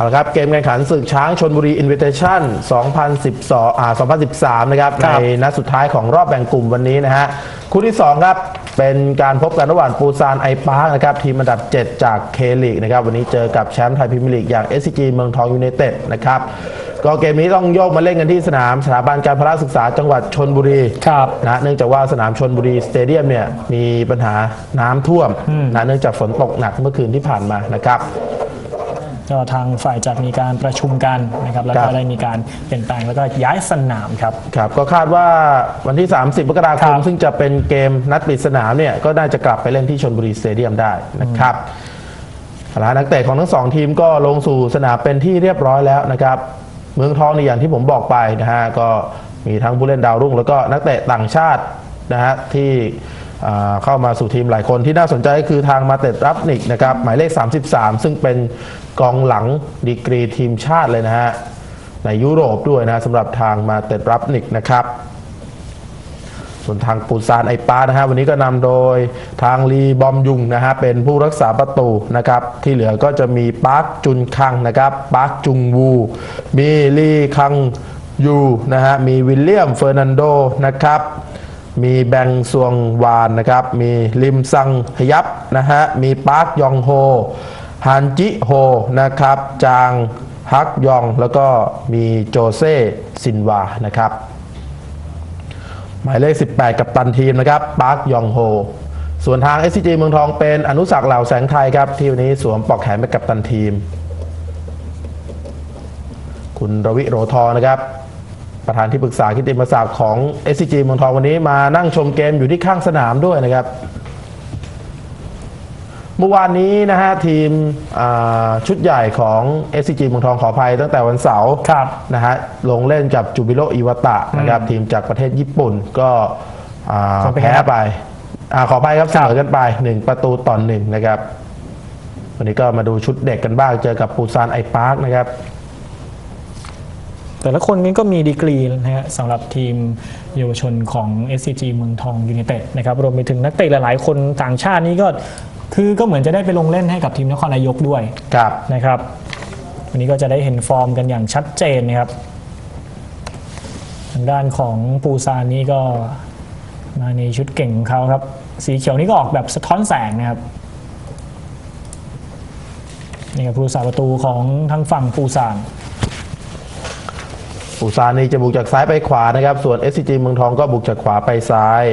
เอาละครับเกมการแข่งขันศึกช้างชนบุรีอินเว t เ t ชั่น 2012อ่า2013 นะครับครับในนัดสุดท้ายของรอบแบ่งกลุ่มวันนี้นะฮะ คู่ที่ 2 ครับ เป็นการพบกันระหว่างปูซานไอปาร์คนะครับ ทีมอันดับ 7 จาก K League นะครับ วันนี้เจอกับแชมป์ไทยพรีเมียร์ลีกอย่าง SCG เมืองทองยูไนเต็ดนะครับ ก็เกมนี้ต้องโยกมาเล่นกันที่สนามสถาบันการพลศึกษาจังหวัดชลบุรีครับนะเนื่องจากว่าสนามชลบุรีสเตเดียมเนี่ยมีปัญหาน้ำท่วมนะเนื่องจากฝนตกหนักเมื่อคืนที่ผ่านมานะครับ ก็ทางฝ่ายจัดมีการประชุมกันนะครับแล้วคก็รับได้มีการเปลี่ยนแปลงแล้วก็ย้ายสนามครับ ครับ ก็คาดว่าวันที่ 30มกราคมครับซึ่งจะเป็นเกมนัดปิดสนามเนี่ยก็น่าจะกลับไปเล่นที่ชนบุรีสเตเดียมได้นะครับเอาละนักเตะของทั้งสองทีมก็ลงสู่สนามเป็นที่เรียบร้อยแล้วนะครับ เมืองทองนี่อย่างที่ผมบอกไปนะฮะก็มีทั้งผู้เล่นดาวรุ่ง แล้วก็นักเตะต่างชาตินะฮะที่อ่า เข้ามาสู่ทีมหลายคนที่น่าสนใจก็คือทางมาเตตรับนิกนะครับหมายเลข 33 ซึ่งเป็นกองหลังดีกรีทีมชาติเลยนะฮะในยุโรปด้วยนะสำหรับทางมาเตตรับนิกนะครับ ส่วนทางปูซานไอปานะฮะวันนี้ก็นำโดยทางลีบอมยุงนะฮะเป็นผู้รักษาประตูนะครับที่เหลือก็จะมีปาร์คจุนคังนะครับปาร์คจุงวูมีลีคังยูนะฮะมีวิลเลียมเฟอร์นันโดนะครับ มีแบงซวงวานนะครับ มีลิมซังฮยับนะฮะ มีปาร์คยองโฮฮันจิโฮนะครับ จางฮักยอง แล้วก็มีโจเซ่ซินวานะครับ หมายเลข 18 กัปตันทีมนะครับปาร์คยองโฮส่วนทาง SCG เมืองทองเป็นอนุสักเหล่าแสงไทยครับ ที่วันนี้สวมปลอกแขนไปกัปตันทีม คุณรวิโรทอนะครับ ประธานที่ปรึกษากิตติมศักดิ์ของ SCG เมืองทองวันนี้มานั่งชมเกมอยู่ที่ข้างสนามด้วยนะครับ เมื่อวานนี้นะฮะทีมอ่าชุดใหญ่ของ SCG เมืองทองขออภัยตั้งแต่วันเสาร์ครับนะฮะลงเล่นกับจูบิโรอิวาตะนะครับทีมจากประเทศญี่ปุ่นก็อ่าขอไปแพ้ครับไปอาขออภัยครับเสมอกันไป 1 ประตูต่อหนึ่งนะครับ วันนี้ก็มาดูชุดเด็กกันบ้างเจอกับปูซานไอปาร์คนะครับ แต่ละคนนี้ก็มีดีกรีนะฮะสำหรับทีมเยาวชนของ SCG เมืองทองยูไนเต็ดนะครับรวมไปถึงนักเตะหลายๆ คนต่างชาตินี้ก็คือก็เหมือนจะได้ไปลงเล่นให้กับทีมนครนายกด้วยครับนะครับ วันนี้ก็จะได้เห็นฟอร์มกันอย่างชัดเจนนะครับ ทางด้านของปูซานนี่ก็มาในชุดเก่งของเขาครับ สีเขียวนี่ก็ออกแบบสะท้อนแสงนะครับนี่ครับผู้สาประตูของทางฝั่งปูซาน ปูซานนี่จะบุกจากซ้ายไปขวานะครับ ส่วน SCG เมืองทองก็บุกจากขวาไปซ้าย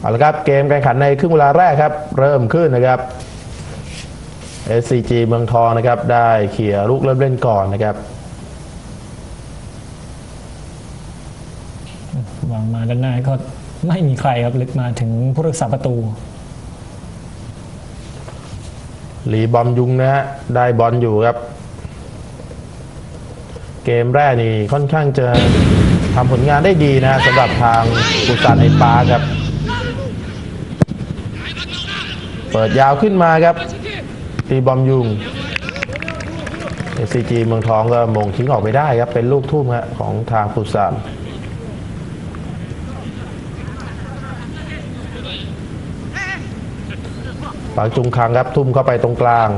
เอาละครับเกมการแข่งขันในครึ่งเวลาแรกครับ เริ่มขึ้นนะครับ SCG เมืองทองนะครับ ได้เขี่ยลูกเริ่มเล่นก่อนนะครับวางมาด้านหน้าก็ไม่มีใครครับ ลึกมาถึงผู้รักษาประตูหลีบอมยุงนะฮะได้บอลอยู่ครับ เกมแรกนี่ค่อนข้างจะทำผลงานได้ดีนะสำหรับทางกุซานไอปาครับ เปิดยาวขึ้นมาครับหลีบอมยุง SCG เมืองทองก็มงทิ้งออกไปได้ครับ เป็นลูกทุ่มครับของทางกุซานปางจุงคังครับทุ่มเข้าไปตรงกลาง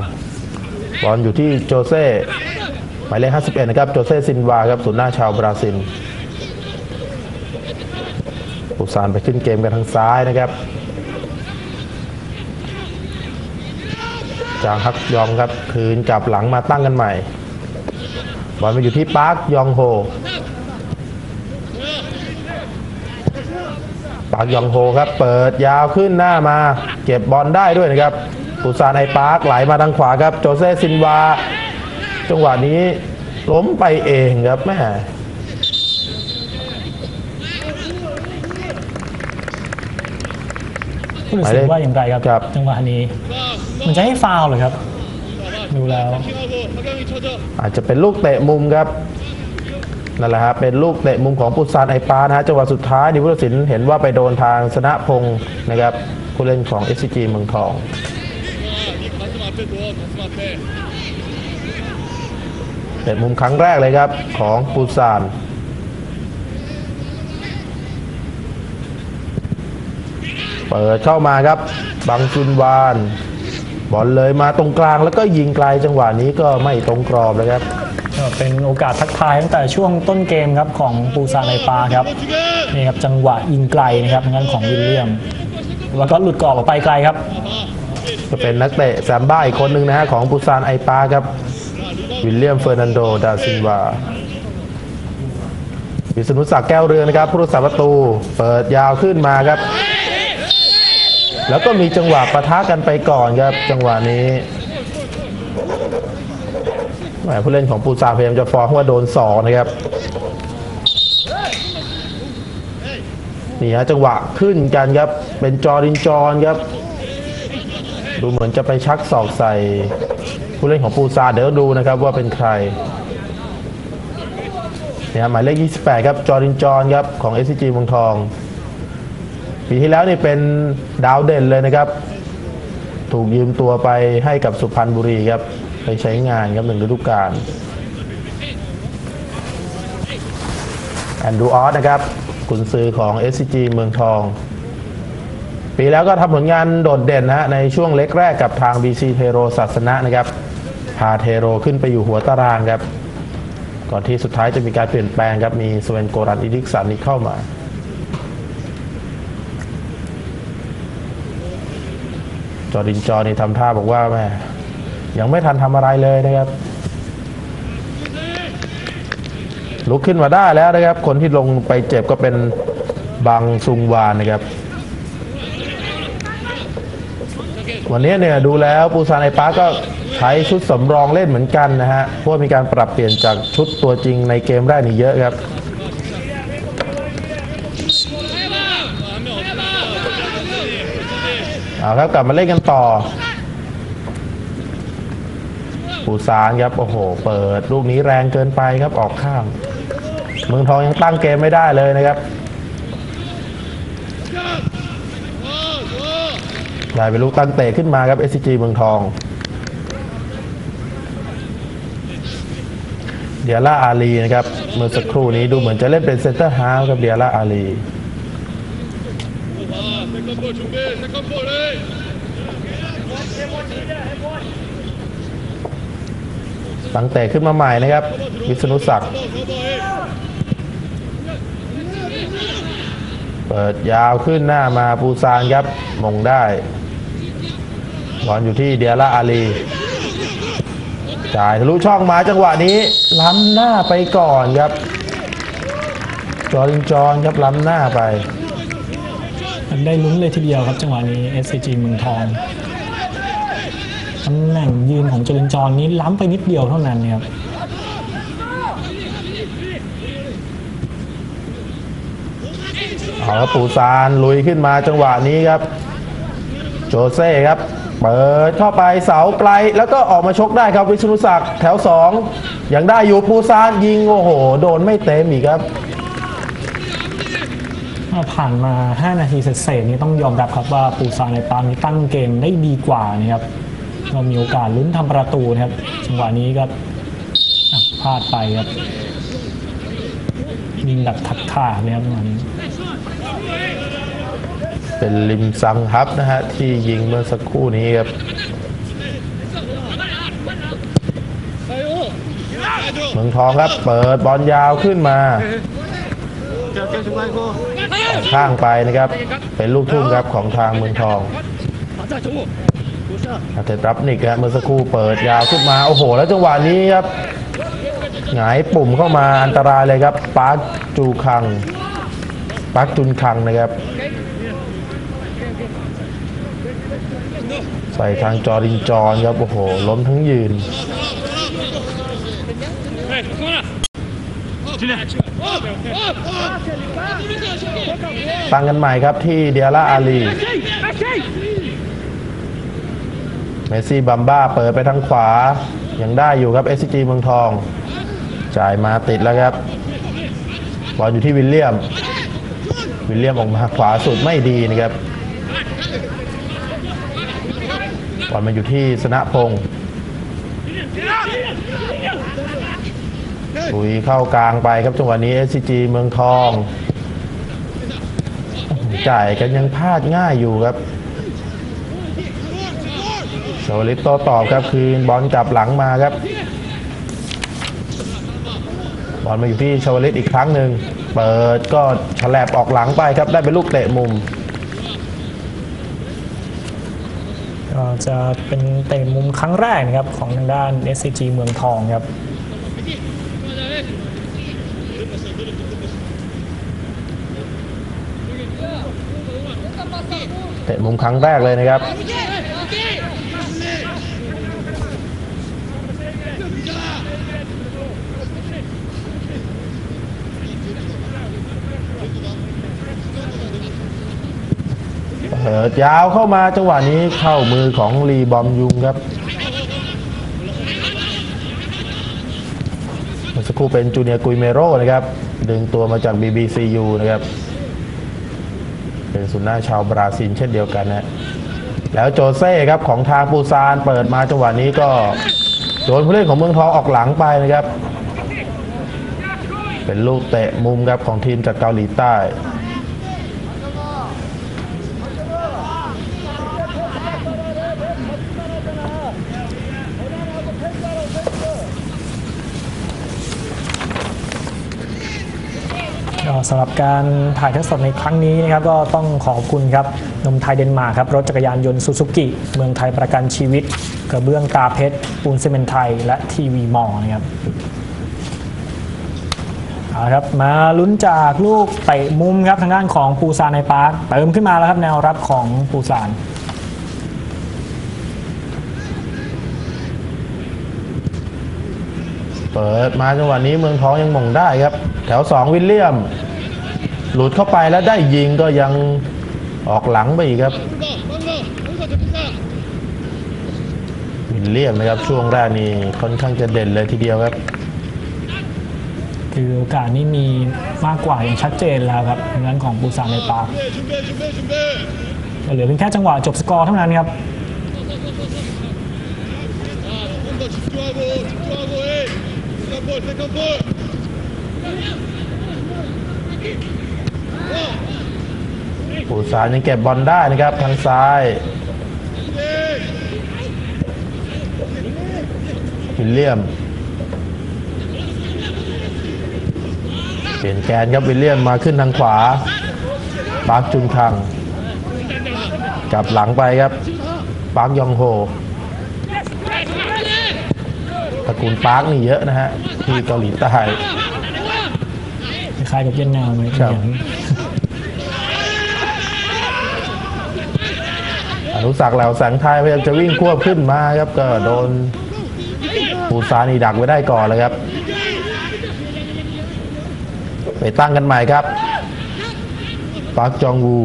บอลอยู่ที่โจเซ่ หมายเลข 51 นะครับ โจเซซินวาครับศูนย์หน้าชาวบราซิลปูซานไปขึ้นเกมกันทางซ้ายนะครับจางฮักยองครับคืนกลับหลังมาตั้งกันใหม่บอลมาอยู่ที่ปาร์คยองโฮปาร์คยองโฮครับ เปิดยาวขึ้นหน้ามา เก็บบอลได้ด้วยนะครับปูซานไอปาร์คไหลมาทางขวาครับ โจเซซินวา จังหวะนี้ล้มไปเองครับแม่ผู้ตัดสินว่าอย่างไรครับครับจังหวะนี้ มันจะให้ฟาวล์เหรอครับ ดูแล้ว อาจจะเป็นลูกเตะมุมครับนั่นแหละฮะเป็นลูกเตะมุมของปุซานไอปานะฮะจังหวะสุดท้ายนี่ผู้ตัดสินเห็นว่าไปโดนทางสนะพงศ์นะครับผู้เล่นของ SCG เมืองทอง เตะมุมครั้งแรกเลยครับ ของปูซานเปิดเข้ามาครับ บังจุนวาน บอลเลยมาตรงกลางแล้วก็ยิงไกลจังหวะนี้ก็ไม่ตรงกรอบเลยครับก็เป็นโอกาสทักทายตั้งแต่ช่วงต้นเกมครับของปูซานไอปาร์คครับนี่ครับจังหวะยิงไกลนะครับทางด้านของวิลเลียม แล้วก็หลุดกรอบออกไปไกลครับก็เป็นนักเตะแซมบ้าอีกคนหนึ่งนะฮะของปูซานไอปาร์คครับ วิลเลียมเฟอร์นันโด ดาซินวาวิษณุศักดิ์แก้วเรือนะครับ ผู้รักษาประตู เปิดยาวขึ้นมาครับ แล้วก็มีจังหวะปะทะกันไปก่อนครับ จังหวะนี้หมผู้เล่นของปูซาพยายามจะฟ้องว่าโดนสองนะครับนี่ฮะจังหวะขึ้นกันครับ เป็นจอรินจอนครับ ดูเหมือนจะไปชักศอกใส่ ผู้เล่นของปูซาเดี๋ยวดูนะครับว่าเป็นใครเนี่ยหมายเลข 28 ครับ จอรินจอนครับ ของ SCG เมืองทอง ปีที่แล้วนี่เป็นดาวเด่นเลยนะครับ ถูกยืมตัวไปให้กับสุพรรณบุรีครับ ไปใช้งานครับหนึ่งฤดูกาลแอนดรูว์ออร์ดนะครับกุนซือของ SCG เมืองทอง ปีแล้วก็ทำผลงานโดดเด่นนะฮะในช่วงเลกแรกกับทาง BEC เทโรศาสนนะครับ พาเทโรขึ้นไปอยู่หัวตารางครับ ก่อนที่สุดท้ายจะมีการเปลี่ยนแปลงครับ มีสเวนโกรันอีริกสันนี่เข้ามาจอร์ดินจอนี่ทำท่าบอกว่าแม่ยังไม่ทันทำอะไรเลยนะครับ ลุกขึ้นมาได้แล้วนะครับ คนที่ลงไปเจ็บก็เป็นบังซุงวานนะครับ วันนี้เนี่ยดูแล้วปูซานไอปาร์คก็ ใช้ชุดสำรองเล่นเหมือนกันนะฮะเพราะมีการปรับเปลี่ยนจากชุดตัวจริงในเกมแรกนี่เยอะครับเอาครับกลับมาเล่นกันต่อปูซานครับโอ้โห เปิดลูกนี้แรงเกินไปครับออกข้างเมืองทองยังตั้งเกมไม่ได้เลยนะครับได้เป็นลูกตั้งเตะขึ้นมาครับ SCG เมืองทอง เดียร่าอาลีนะครับเมื่อสักครู่นี้ดูเหมือนจะเล่นเป็นเซนเตอร์ฮาล์ฟครับเดียร่าอาลีตั้งแต่ขึ้นมาใหม่นะครับ วิษณุศักดิ์เปิดยาวขึ้นหน้ามาปูซานครับมงได้บอลอยู่ที่เดียร่าอาลี จ่ายทะลุช่องมาจังหวะนี้ ล้ำหน้าไปก่อนครับ จอรินจอนครับล้ำหน้าไปได้ลุ้นเลยทีเดียวครับจังหวะนี้ SCG เมืองทองตำแหน่งยืนของจรินจรนี้ล้ำไปนิดเดียวเท่านั้นครับเอาครับปูซานลุยขึ้นมาจังหวะนี้ครับ โจเซ่ครับ เปิดเข้าไปเสาไกลแล้วก็ออกมาชกได้ครับวิษณุศักดิ์แถว2ยังได้อยู่ปูซานยิงโอ้โห โดนไม่เต็มอีกครับผ่านมา 5 นาทีเศษๆนี้ต้องยอมรับครับว่าปูซานในปาล์มนี้ตั้งเกมได้ดีกว่านะครับเรามีโอกาสลุ้นทำประตูนะครับจังหวะนี้ก็พลาดไปครับยิงแบบทักท่าเลยครับจังหวะนี้ เป็นลิมซังฮับนะฮะ ที่ยิงเมื่อสักครู่นี้ครับเมืองทองครับ เปิดบอลยาวขึ้นมาข้างไปนะครับ เป็นลูกทุ่มครับของทางเมืองทองอาเทรับนิกครับเมื่อสักครู่เปิดยาวขึ้นมา โอ้โห แล้วจังหวะนี้ครับหงายปุ่มเข้ามาอันตรายเลยครับปาร์คจูคังปาร์คจุนคังนะครับ ใส่ทางจอรินจอนครับ โอ้โห ล้มทั้งยืน ตั้งกันใหม่ครับที่เดียร่าอาลี เมสซี่บัมบ้าเปิดไปทางขวา ยังได้อยู่ครับ SCG เมืองทอง จ่ายมาติดแล้วครับ บอลอยู่ที่วิลเลียม วิลเลียมออกมาขวาสุดไม่ดีนะครับ บอลมาอยู่ที่สนะพงศ์ลุยเข้ากลางไปครับจังหวะนี้ SCG เมืองทอง จ่ายกันยังพลาดง่ายอยู่ครับเชาวลิตโตตอบครับคืนบอลกลับหลังมาครับ บอลมาอยู่ที่เชาวลิตอีกครั้งหนึ่ง เปิดก็แฉลบออกหลังไปครับได้เป็นลูกเตะมุม ก็ จะเป็นเตะมุมครั้งแรกนะครับของทางด้าน SCG เมืองทองครับเตะมุมครั้งแรกเลยนะครับ เปิดยาวเข้ามาจังหวะนี้เข้ามือของลีบอมยุงครับเมื่อสักครู่เป็นจูเนียกุยเมโรนะครับ ดึงตัวมาจาก BBCU นะครับ เป็นศูนย์หน้าชาวบราซิลเช่นเดียวกันนะแล้วโจเซ่ครับของทางปูซานเปิดมาจังหวะนี้ก็โดนผู้เล่นของเมืองทองออกหลังไปนะครับ เป็นลูกเตะมุมครับของทีมจากเกาหลีใต้ สำหรับการถ่ายทอดสดในครั้งนี้นะครับก็ต้องขอบคุณครับนมไทยเดนมาร์กครับรถจักรยานยนต์ซูซูกิเมืองไทยประกันชีวิต กระเบื้องตาเพชรปูนซีเมนต์ไทย และทีวีมอนะครับเอาครับมาลุ้นจากลูกเตะมุมครับทางด้านของปูซานในปาร์คเติมขึ้นมาแล้วครับแนวรับของปูซานเปิดมาจังหวะนี้เมืองทองยังโหม่งได้ครับ แถวสองวิลเลียม หลุดเข้าไปแล้วได้ยิงก็ยังออกหลังไปอีกครับวิลเลียมนะครับช่วงแรกนี่ค่อนข้างจะเด่นเลยทีเดียวครับ คือโอกาสนี้มีมากกว่าอย่างชัดเจนแล้วครับทางด้านของปูซานไอปาร์คเหลือเพียงแค่จังหวะจบสกอร์เท่านั้นครับเปูซานยังเก็บบอลได้นะครับ ทางซ้ายวิลเลียม เปลี่ยนแกนครับวิลเลียมมาขึ้นทางขวาปาร์คจุนคังกลับหลังไปครับปาร์คยองโฮตระกูลปาร์คนี่เยอะนะฮะที่เกาหลีใต้คล้ายๆกับเวียดนามเลยครับ อนุสักเหล่าแสงไทยพยายามจะวิ่งควบขึ้นมาครับก็โดนปูซานีดักไว้ได้ก่อนเลยครับ ไปตั้งกันใหม่ครับปาร์คจองวู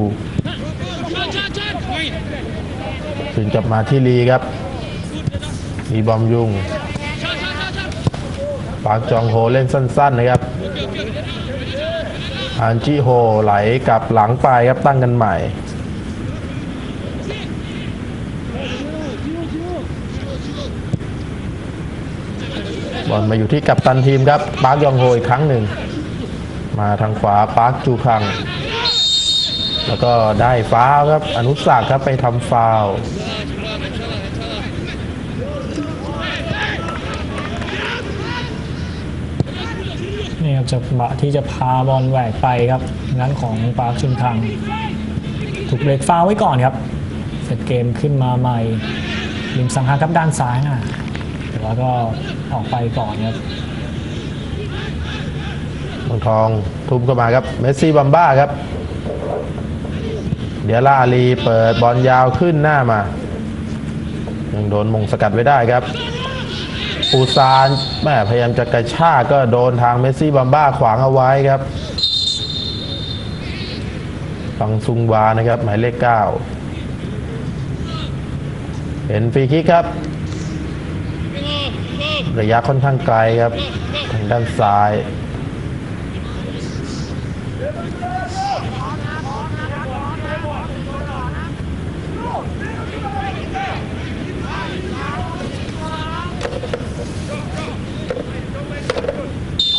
ถึงกลับมาที่ลีครับลีบอมยุงปาร์คจองโฮเล่นสั้น ๆ นะครับอันจิโฮไหลกลับหลังไปครับตั้งกันใหม่ อลมาอยู่ที่กัปตันทีมครับปาร์คยองโฮอีกครั้งหนึ่ง มาทางขวาปาร์คจูคัง แล้วก็ได้ฟาวครับอนุสักครับไปทำฟาวนี่ครับจังหวะที่จะพาบอลแหวกไปครับทางด้นของปาร์คชุนคัง ถูกเบรกฟาวไว้ก่อนครับ เสร็จเกมขึ้นมาใหม่ลิมสังหาครับด้านซ้ายนะแล้วก็ ออกไปก่อนครับเมืองทองทุ่มเข้ามาครับ เมสซี่บัมบ้าครับ เดียร่าอาลีเปิดบอลยาวขึ้นหน้ามา ยังโดนมงสกัดไว้ได้ครับปูซานแม่พยายามจะกระชากก็โดนทางเมสซี่บัมบ้าขวางเอาไว้ครับฟังซุงวานะครับ หมายเลขเก้าเป็นฟรีคิกครับ ระยะค่อนข้างไกลครับ ทางด้านซ้าย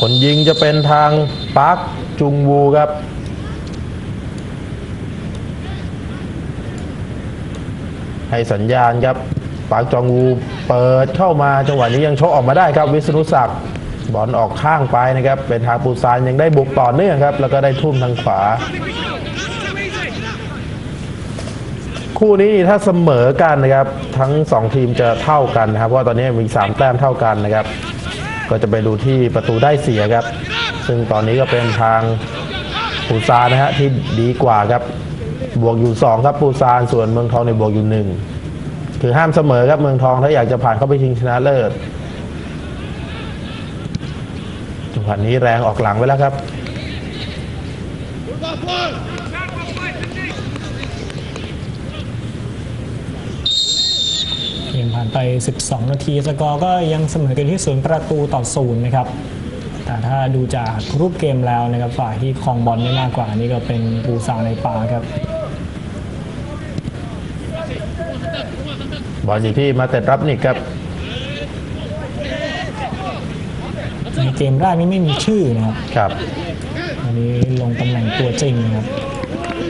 คนยิงจะเป็นทางปาร์คจุงวูครับให้สัญญาณครับ ปาร์คจองูเปิดเข้ามาจังหวะนี้ยังโชกออกมาได้ครับ วิษณุศักดิ์บอลออกข้างไปนะครับ เป็นทางปูซานยังได้บุกต่อเนื่องครับ แล้วก็ได้ทุ่มทางขวา คู่นี้ถ้าเสมอกันนะครับ ทั้ง 2 ทีมจะเท่ากันนะครับ เพราะตอนนี้มี 3 แต้มเท่ากันนะครับ ก็จะไปดูที่ประตูได้เสียครับ ซึ่งตอนนี้ก็เป็นทางปูซานนะฮะที่ดีกว่าครับ บวกอยู่ 2 ครับปูซานส่วนเมืองทองในบวกอยู่ 1 คือห้ามเสมอครับเมืองทองถ้าอยากจะผ่านเข้าไปชิงชนะเลิศจังหวะนี้แรงออกหลังไว้แล้วครับเกมผ่านไป 12 นาทีสกอร์ก็ยังเสมอกันที่ศูนย์ประตูต่อศูนย์นะครับ แต่ถ้าดูจากรูปเกมแล้วนะครับฝ่ายที่ครองบอลได้มากกว่านี่ก็เป็นปูซาในป่าครับ บอลอยู่ที่มาเต็ดรับนิกครับในเกมแรกนี่ไม่มีชื่อนะครับ ครับวันนี้ลงตำแหน่งตัวจริงนะครับ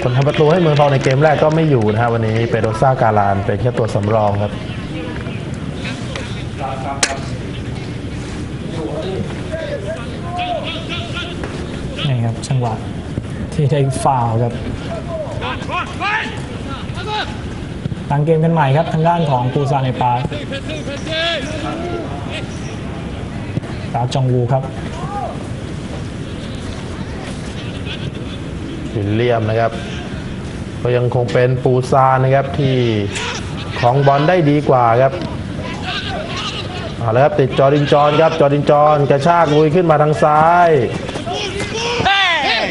คนทำประตูให้เมืองทองในเกมแรกก็ไม่อยู่นะฮะวันนี้เปโดซ่าการานเป็นแค่ตัวสำรองครับนี่ครับจังหวะที่ได้ฟาวล์ครับ ตั้งเกมกันใหม่ครับทางด้านของปูซานในปาร์ค Defensive, defensive. ปาจองวูครับวิลเลียมนะครับ ก็ยังคงเป็นปูซานนะครับที่ของบอลได้ดีกว่าครับเอาละครับติดจอดินจอนครับจอดินจอนกระชากลุยขึ้นมาทางซ้าย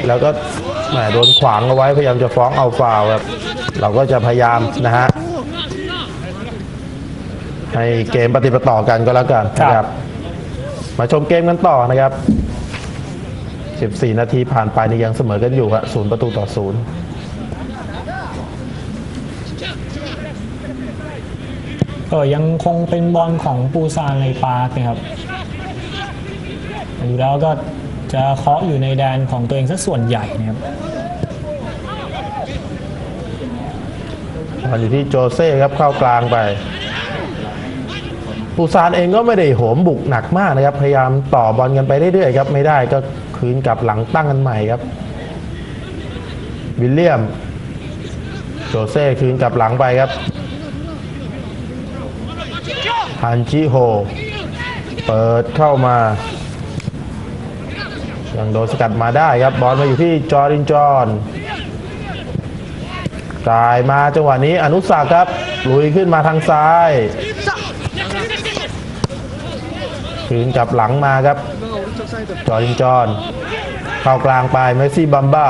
แล้วก็แหมโดนขวางเอาไว้พยายามจะฟ้องเอาฟาวครับเราก็จะพยายามนะฮะ ให้เกมปฏิปต่อกันก็แล้วกันนะคครัรับบมาชมเกมกันต่อนะครับ 14 นาทีผ่านไปนี่ยังเสมอกันอยู่ครับศูนย์ประตูต่อศูนย์ก็ยังคงเป็นบอลของปูซานในปาร์คนะครับดูแล้วก็จะเคาะอยู่ในแดนของตัวเองซะส่วนใหญ่นะครับบอลอยู่ที่โจเซ่ครับเข้ากลางไป ปูซานเองก็ไม่ได้โหมบุกหนักมากนะครับ พยายามต่อบอลกันไปเรื่อยๆครับ ไม่ได้ก็คืนกลับหลังตั้งกันใหม่ครับ วิลเลียมโจเซ่คืนกลับหลังไปครับฮันชิโฮ เปิดเข้ามายังโดนสกัดมาได้ครับ บอลมาอยู่ที่จอรินจอนจ่ายมาจังหวะนี้อนุสักครับ ลุยขึ้นมาทางซ้าย คืนกลับหลังมาครับ จอร์ดินจอนเข้ากลางไปเมสซี่บัมบ้า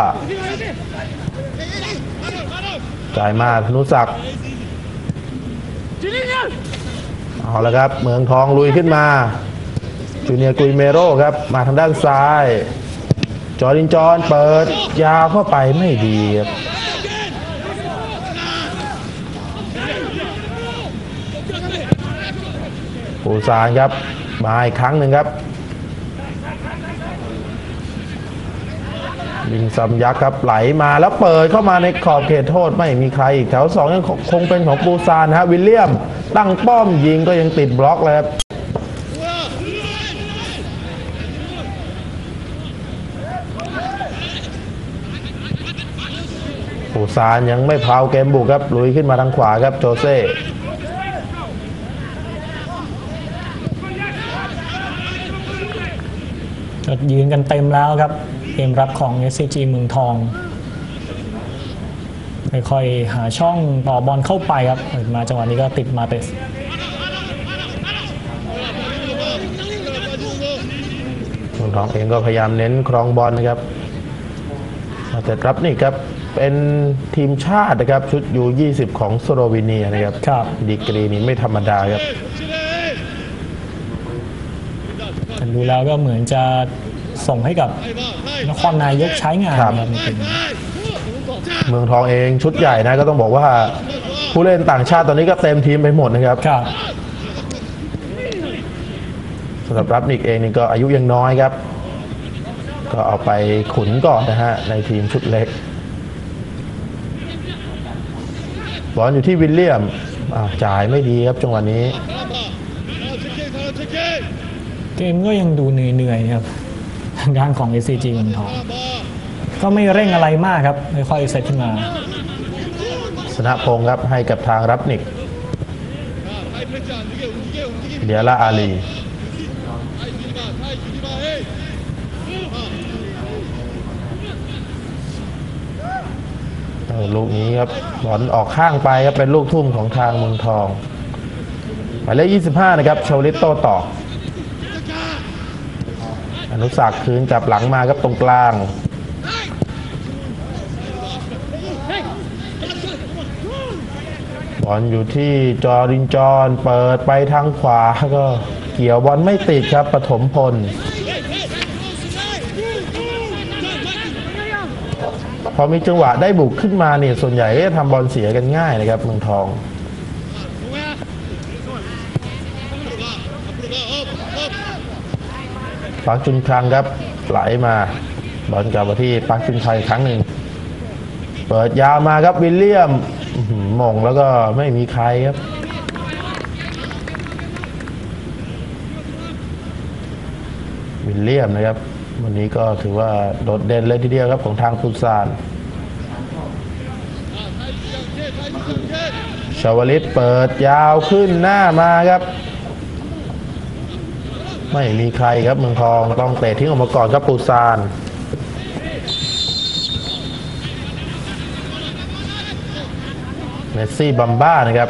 จ่ายมาอนุสักเอาละครับ เมืองทองลุยขึ้นมาจูเนียร์กุยเมโรครับ มาทางด้านซ้าย จอร์ดินจอนเปิดยาวเข้าไปไม่ดีครับปูซานครับ มาอีกครั้งหนึ่งครับยิงซัมยักษ์ครับไหลมาแล้วเปิดเข้ามาในขอบเขตโทษไม่มีใครอีกแถวสองยังคงเป็นของปูซานฮะวิลเลียม ตั้งป้อมยิงก็ยังติดบล็อกเลยครับปูซานยังไม่พาวเกมบุกครับลุยขึ้นมาทางขวาครับโจเซ่ ก็ยืนกันเต็มแล้วครับเกมรับของ SCG เมืองทองค่อยๆหาช่องต่อบอลเข้าไปครับเปิดมาจังหวะนี้ก็ติดมาเตสเมืองทองเองก็พยายามเน้นครองบอลนะครับแต่รับนี่ครับเป็นทีมชาตินะครับชุดยู20 ของสโลวีเนียนะครับครับดีกรีนี้ไม่ธรรมดาครับ แต่ ดูแล้วก็เหมือนจะส่งให้กับนครนายกใช้งานครับ นะครับในเกมนี้เมืองทองเองชุดใหญ่นะก็ต้องบอกว่าผู้เล่นต่างชาติตอนนี้ก็เต็มทีมไปหมดนะครับครับสำหรับรับนิกเองนี่ก็อายุยังน้อยครับ ก็เอาไปขุนก่อนนะฮะในทีมชุดเล็กบอลอยู่ที่วิลเลียมอ่าจ่ายไม่ดีครับจังหวะนี้ เกมก็ยังดูเหนื่อยๆครับทางด้านของ SCG เมืองทองก็ไม่เร่งอะไรมากครับค่อยเซตขึ้นมา สนะพงศ์ครับให้กับทางรับนิกเดียร่าอาลีลูกนี้ครับบอลออกข้างไปครับเป็นลูกทุ่มของทางเมืองทองหมายเลข25 นะครับโชลิตโตต่อ อนุสักดิ์คืนกลับหลังมาครับตรงกลาง บอลอยู่ที่จอรินจอนเปิดไปทางขวาก็เกี่ยวบอลไม่ติดครับปฐมพลพอมีจังหวะได้บุกขึ้นมาเนี่ยส่วนใหญ่ก็จะทำบอลเสียกันง่ายนะครับเมืองทอง ปักจุนครังครับไหลมาบอลกลับมาที่ปักจุนชัยครั้งหนึ่งเปิดยาวมาครับวิลเลียมอื้อหือหมงแล้วก็ไม่มีใครครับวิลเลียมนะครับ วันนี้ก็ถือว่าโดดเด่นเลยทีเดียวครับของทางฟุตซานชาวลิตเปิดยาวขึ้นหน้ามาครับ ไม่มีใครครับเมืองทองต้องเตะทิ้งออกมาก่อนครับปูซานเมสซี่บัมบ้านะครับ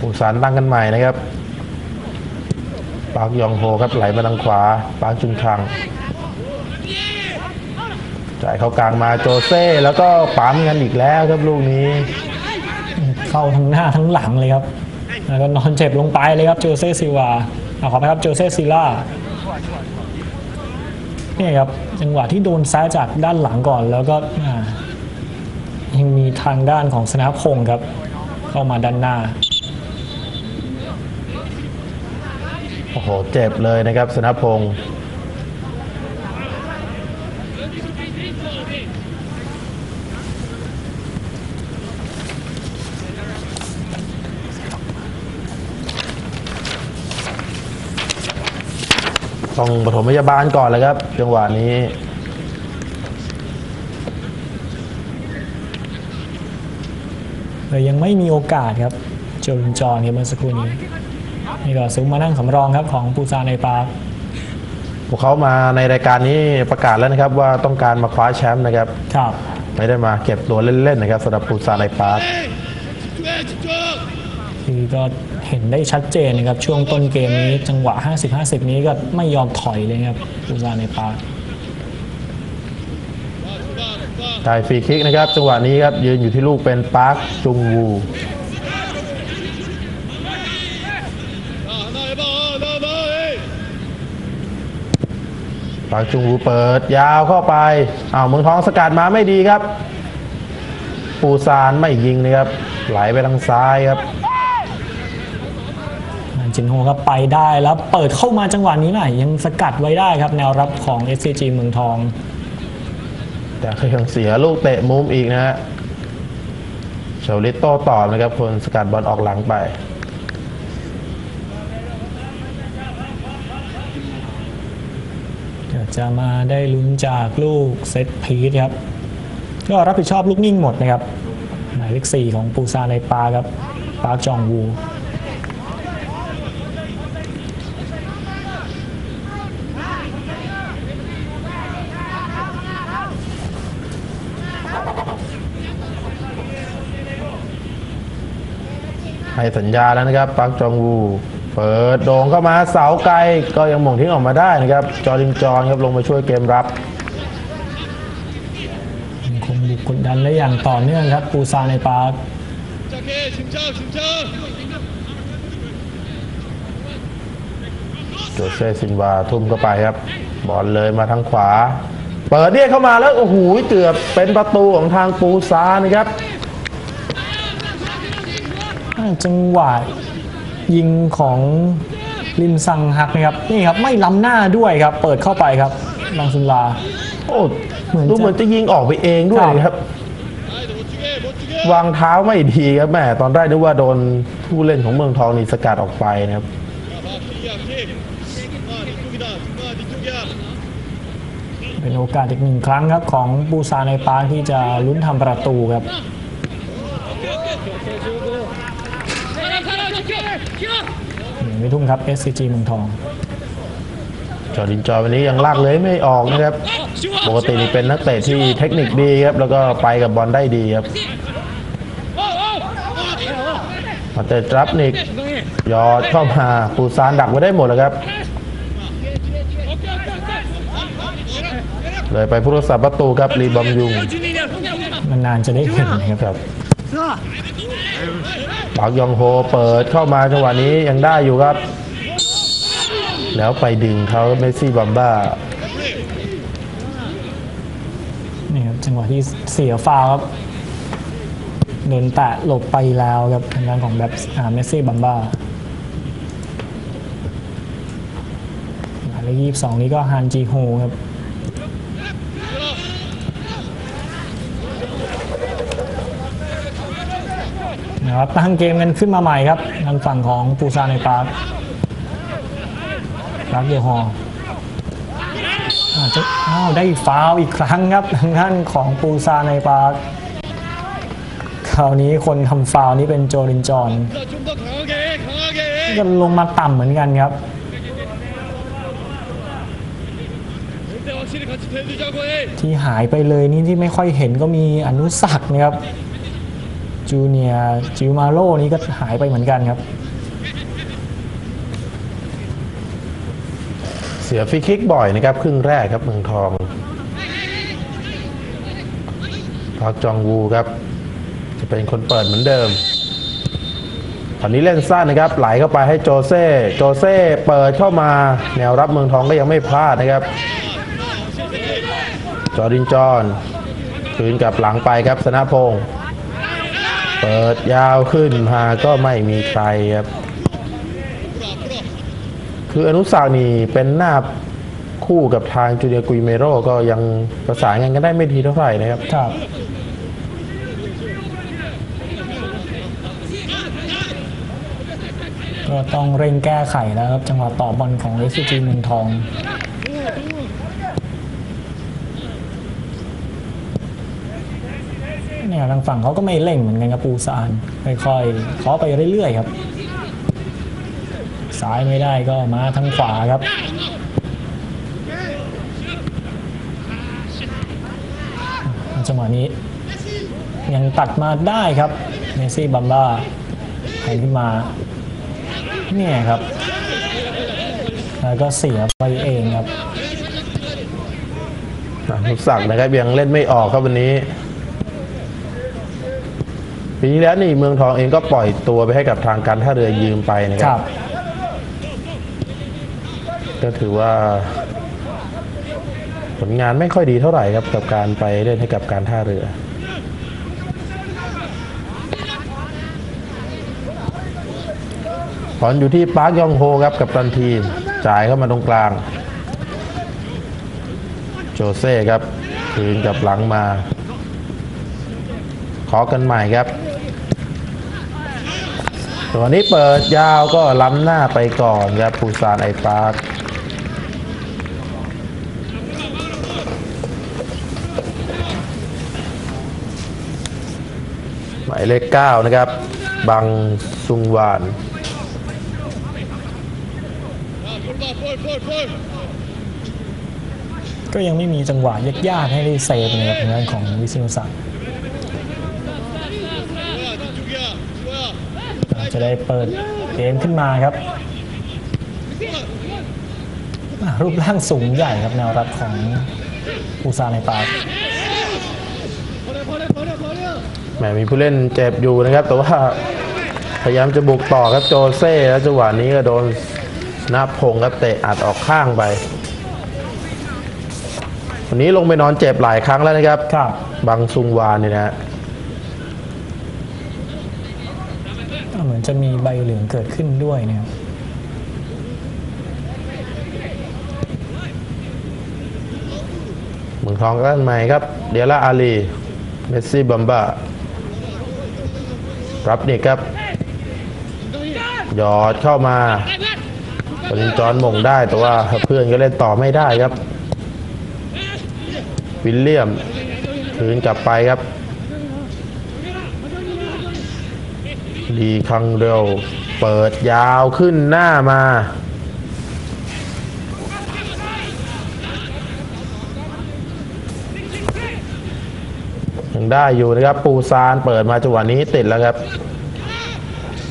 ปูซานตั้งกันใหม่นะครับ ปาร์คยองโฮครับไหลมาทางขวา ปาร์คจุนคัง จ่ายเข้ากลางมาโจเซ่แล้วก็ปั๊มกันอีกแล้วครับลูกนี้ เข้าทั้งหน้าทั้งหลังเลยครับ แล้วก็นอนเจ็บลงไปเลยครับโจเซ่ซิลวาเอาขอไปครับโจเซ่ซิล่านี่ครับจังหวะที่โดนแซะจากด้านหลังก่อนแล้วก็อ่ายังมีทางด้านของสนาพงศ์ครับ เข้ามาด้านหน้าโอ้โหเจ็บเลยนะครับสนพงศ์ ต้องปฐมพยาบาลก่อนเลยครับ จังหวะนี้ เลยยังไม่มีโอกาสครับโจลินจอนครับเมื่อสักครู่นี้นี่ก็ซุ้มมานั่งสำรองครับของปูซานในปาร์พวกเขามาในรายการนี้ประกาศแล้วนะครับว่าต้องการมาคว้าแชมป์นะครับ ครับ ไม่ได้มาเก็บตัวเล่นๆนะครับสำหรับปูซานในปาร์คคือก็ เห็นได้ชัดเจนนะครับ ช่วงต้นเกมนี้จังหวะ 50-50 นี้ก็ไม่ยอมถอยเลยครับอูซาเนปาได้ฟรีคิกนะครับ จังหวะนี้ครับยืนอยู่ที่ลูกเป็นปาร์คจุงวูปาร์คจุงวูเปิดยาวเข้าไปอ้าวเมืองทองสกัดมาไม่ดีครับ ปูซานไม่ยิงนะครับ ไหลไปทางซ้ายครับ จินโฮครับไปได้แล้วเปิดเข้ามาจังหวะนี้หน่อยยังสกัดไว้ได้ครับ แนวรับของ SCG เมืองทอง แต่ก็ยังเสียลูกเตะมุมอีกนะฮะเชาวลิตโตตอบนะครับคนสกัดบอลออกหลังไปเดี๋ยวจะมาได้ลุ้นจากลูก set piece ครับ ก็รับผิดชอบลูกนิ่งหมดนะครับ หมายเลข4ของปูซานไอปาร์คครับปาร์คจองวู ให้สัญญาแล้วนะครับปักจองวูเปิดโด่งเข้ามาเสาไกลก็ยังมงทิ้งออกมาได้นะครับ จอรินจอนครับลงมาช่วยเกมรับคงบุกกดดันได้อย่างต่อเนื่องครับปูซาในปาร์คโจเซซินวาทุ่มเข้าไปครับ บอลเลยมาทางขวา เปิดเนี่ยเข้ามาแล้วโอ้โหเกือบเป็นประตูของทางปูซานะครับ จังหวะยิงของริมซังฮักนะครับนี่ครับไม่ล้ำหน้าด้วยครับ เปิดเข้าไปครับบางสุนลาโอ้เหมือนดูเหมือนจะยิงออกไปเองด้วยครับ วางเท้าไม่ดีครับแม่ตอนแรกนึกว่าโดนผู้เล่นของเมืองทองนี่สกัดออกไปนะครับเป็นโอกาสอีกหนึ่งครั้งครับของบูซาในปาร์ที่จะลุ้นทำประตูครับ ไม่ทุ่มครับ SCG เมืองทองจอร์ดินจอยวันนี้ยังลากเลยไม่ออกนะครับ ปกตินี่เป็นนักเตะที่เทคนิคดีครับ แล้วก็ไปกับบอลได้ดีครับมาเตะดรับนิกยอดเข้ามาปูซานดักไว้ได้หมดแล้วครับ เลยไปผู้รักษาประตูครับรีบอมยุงนานๆจะได้เห็นนะครับครับ ปากยองโฮเปิดเข้ามาจังหวะนี้ยังได้อยู่ครับ แล้วไปดึงเขาเมสซี่บัมบ้านี่ครับจังหวะที่เสียฟาวครับเดินแตะหลบไปแล้วครับทางด้านของแบบเมสซี่บัมบ้าหมายเลขยี่สิบสองนี้ก็ฮันจีโฮครับ ครับตั้งเกมกันขึ้นมาใหม่ครับทางฝั่งของปูซานในปาร์ครักเยฮออาจจะอ้าวได้ฟาวอีกครั้งครับทางด้านของปูซานในปาร์คคราวนี้คนทำฟาวนี้เป็นโจลินจอนจะลงมาต่ำเหมือนกันครับที่หายไปเลยนี่ที่ไม่ค่อยเห็นก็มีอนุสักนะครับ จูเนียจิวมาโร่นี่ก็หายไปเหมือนกันครับ เสียฟรีคิกบ่อยนะครับครึ่งแรกครับเมืองทองพักจองวูครับ จะเป็นคนเปิดเหมือนเดิมตอนนี้เล่นสั้นนะครับ ไหลเข้าไปให้โจเซ่โจเซ่เปิดเข้ามาแนวรับเมืองทองก็ยังไม่พลาดนะครับ จอร์ดินจอนคืนกับหลังไปครับสนพงศ์ เปิดยาวขึ้นมาก็ไม่มีใครครับ คืออนุสาวนี่เป็นหน้าคู่กับทางจูเนียกุยเมโรก็ยังประสานงานกันได้ไม่ดีเท่าไหร่นะครับ ครับ ก็ต้องเร่งแก้ไขแล้วครับ จังหวะต่อบอลของ s อ g เมืองทอง เนี่ยทางฝั่งเขาก็ไม่เร่งเหมือนกันครับปูซานค่อยๆเคาะไปเรื่อยๆครับซ้ายไม่ได้ก็มาทางขวาครับจังหวะนี้ ยังตัดมาได้ครับเมสซี่บัมบ้าแทงขึ้นมาเนี่ยครับ แล้วก็เสียไปเองครับอนุสักนะครับยังเล่นไม่ออกครับวันนี้ ปีที่แล้วนี่เมืองทองเองก็ปล่อยตัวไปให้กับทางการท่าเรือยืมไปนะคครัรับ บ ก็ถือว่า ผลงานไม่ค่อยดีเท่าไหร่ครับกับการไปเล่นให้กับการท่าเรือบอลอยู่ที่ปาร์คยองโฮครับกับตันทีม จ่ายเข้ามาตรงกลาง โจเซ่ครับ คืนกลับหลังมาขอกันใหม่ครับ ส่วนนี้เปิดยาวก็ล้ำหน้าไปก่อนครับปูซานไอปาร์คหมายเลขเก้านะครับ บังซุงวานก็ยังไม่มีจังหวะยากๆให้ได้เซฟนงานของวิศนุศัก์ จะได้เปิดเกมขึ้นมาครับอะรูปร่างสูงใหญ่ครับแนวรับของปูซานในปาร์คแหมมีผู้เล่นเจ็บอยู่นะครับ แต่ว่าพยายามจะบุกต่อครับโจเซ่แล้วจังหวะนี้ก็โดนนาพงศ์ครับเตะอัดออกข้างไป วันนี้ลงไปนอนเจ็บหลายครั้งแล้วนะครับครับบังซุงวานเนี่ยนะือนจะมีใบเหลืองเกิดขึ้นด้วยเนี่ยเบมืองทองด้านใหม่ครับ เดียร่าอาลี เมสซี่บัมบารับนี่ครับ หยอดเข้ามาบอลจอนมงได้แต่ว่าเพื่อนก็เล่นต่อไม่ได้ครับ วิลเลียมคืนกลับไปครับ ลีคังเร็ว เปิดยาวขึ้นหน้ามา ยังได้อยู่นะครับ ปูซานเปิดมาจังหวะนี้ติดแล้วครับ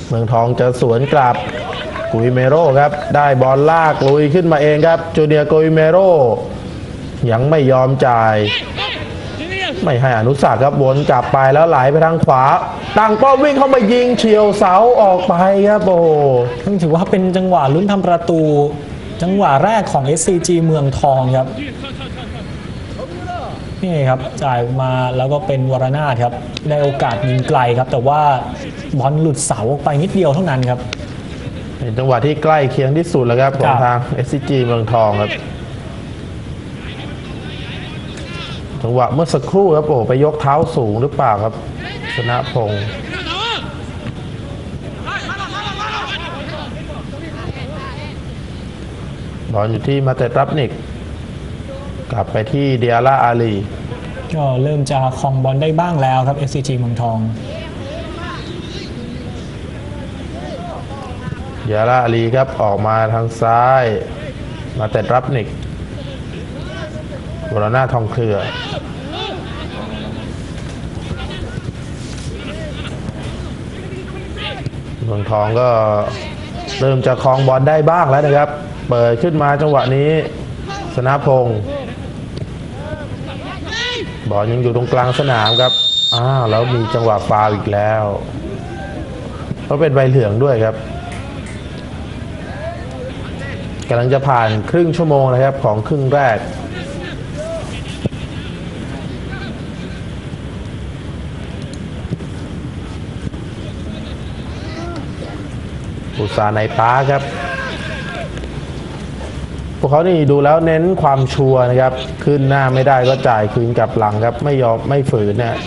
เมืองทองจะสวนกลับกุยเมโรครับ ได้บอลลากลุยขึ้นมาเองครับ จูเนียร์กุยเมโรยังไม่ยอมจ่าย ไม่ให้อนุสักครับวนกลับไปแล้วไหลไปทางขวา ตั้งเป้าวิ่งเข้ามายิงเฉียวเสาออกไปครับโอ้โหซึ่งถือว่าเป็นจังหวะลุ้นทำประตู จังหวะแรกของ SCG เมืองทองครับ นี่ครับจ่ายมาแล้วก็เป็นวรนาถครับได้โอกาสยิงไกลครับ แต่ว่าบอลหลุดเสาออกไปนิดเดียวเท่านั้นครับเป็นจังหวะที่ใกล้เคียงที่สุดแล้วครับของครับทาง SCG เมืองทองครับจังหวะเมื่อสักครู่ครับโอ้โหไปยกเท้าสูงหรือเปล่าครับ ชนะพงศ์บอลอยู่ที่มาเตตรับนิก กลับไปที่เดียร่าอาลีก็เริ่มจะครองบอลได้บ้างแล้วครับ SCG เมืองทองเดียร่าอาลีครับออกมาทางซ้าย มาเตตรับนิกวรนาถทองเครือ มืองทองก็เริ่มจะคลองบอลได้บ้างแล้วนะครับ เปิดขึ้นมาจังหวะนี้สนาพงศ์บอลยังอยู่ตรงกลางสนามครับอ้าวแล้วมีจังหวะฟาวอีกแล้วเพราเป็นใบเหลืองด้วยครับกำลังจะผ่านครึ่งชั่วโมงนะครับของครึ่งแรก อุตสาในป้าครับ พวกเขานี่ดูแล้วเน้นความชัวนะครับ ขึ้นหน้าไม่ได้ก็จ่ายคืนกลับหลังครับ ไม่ยอมไม่ฝืนนะ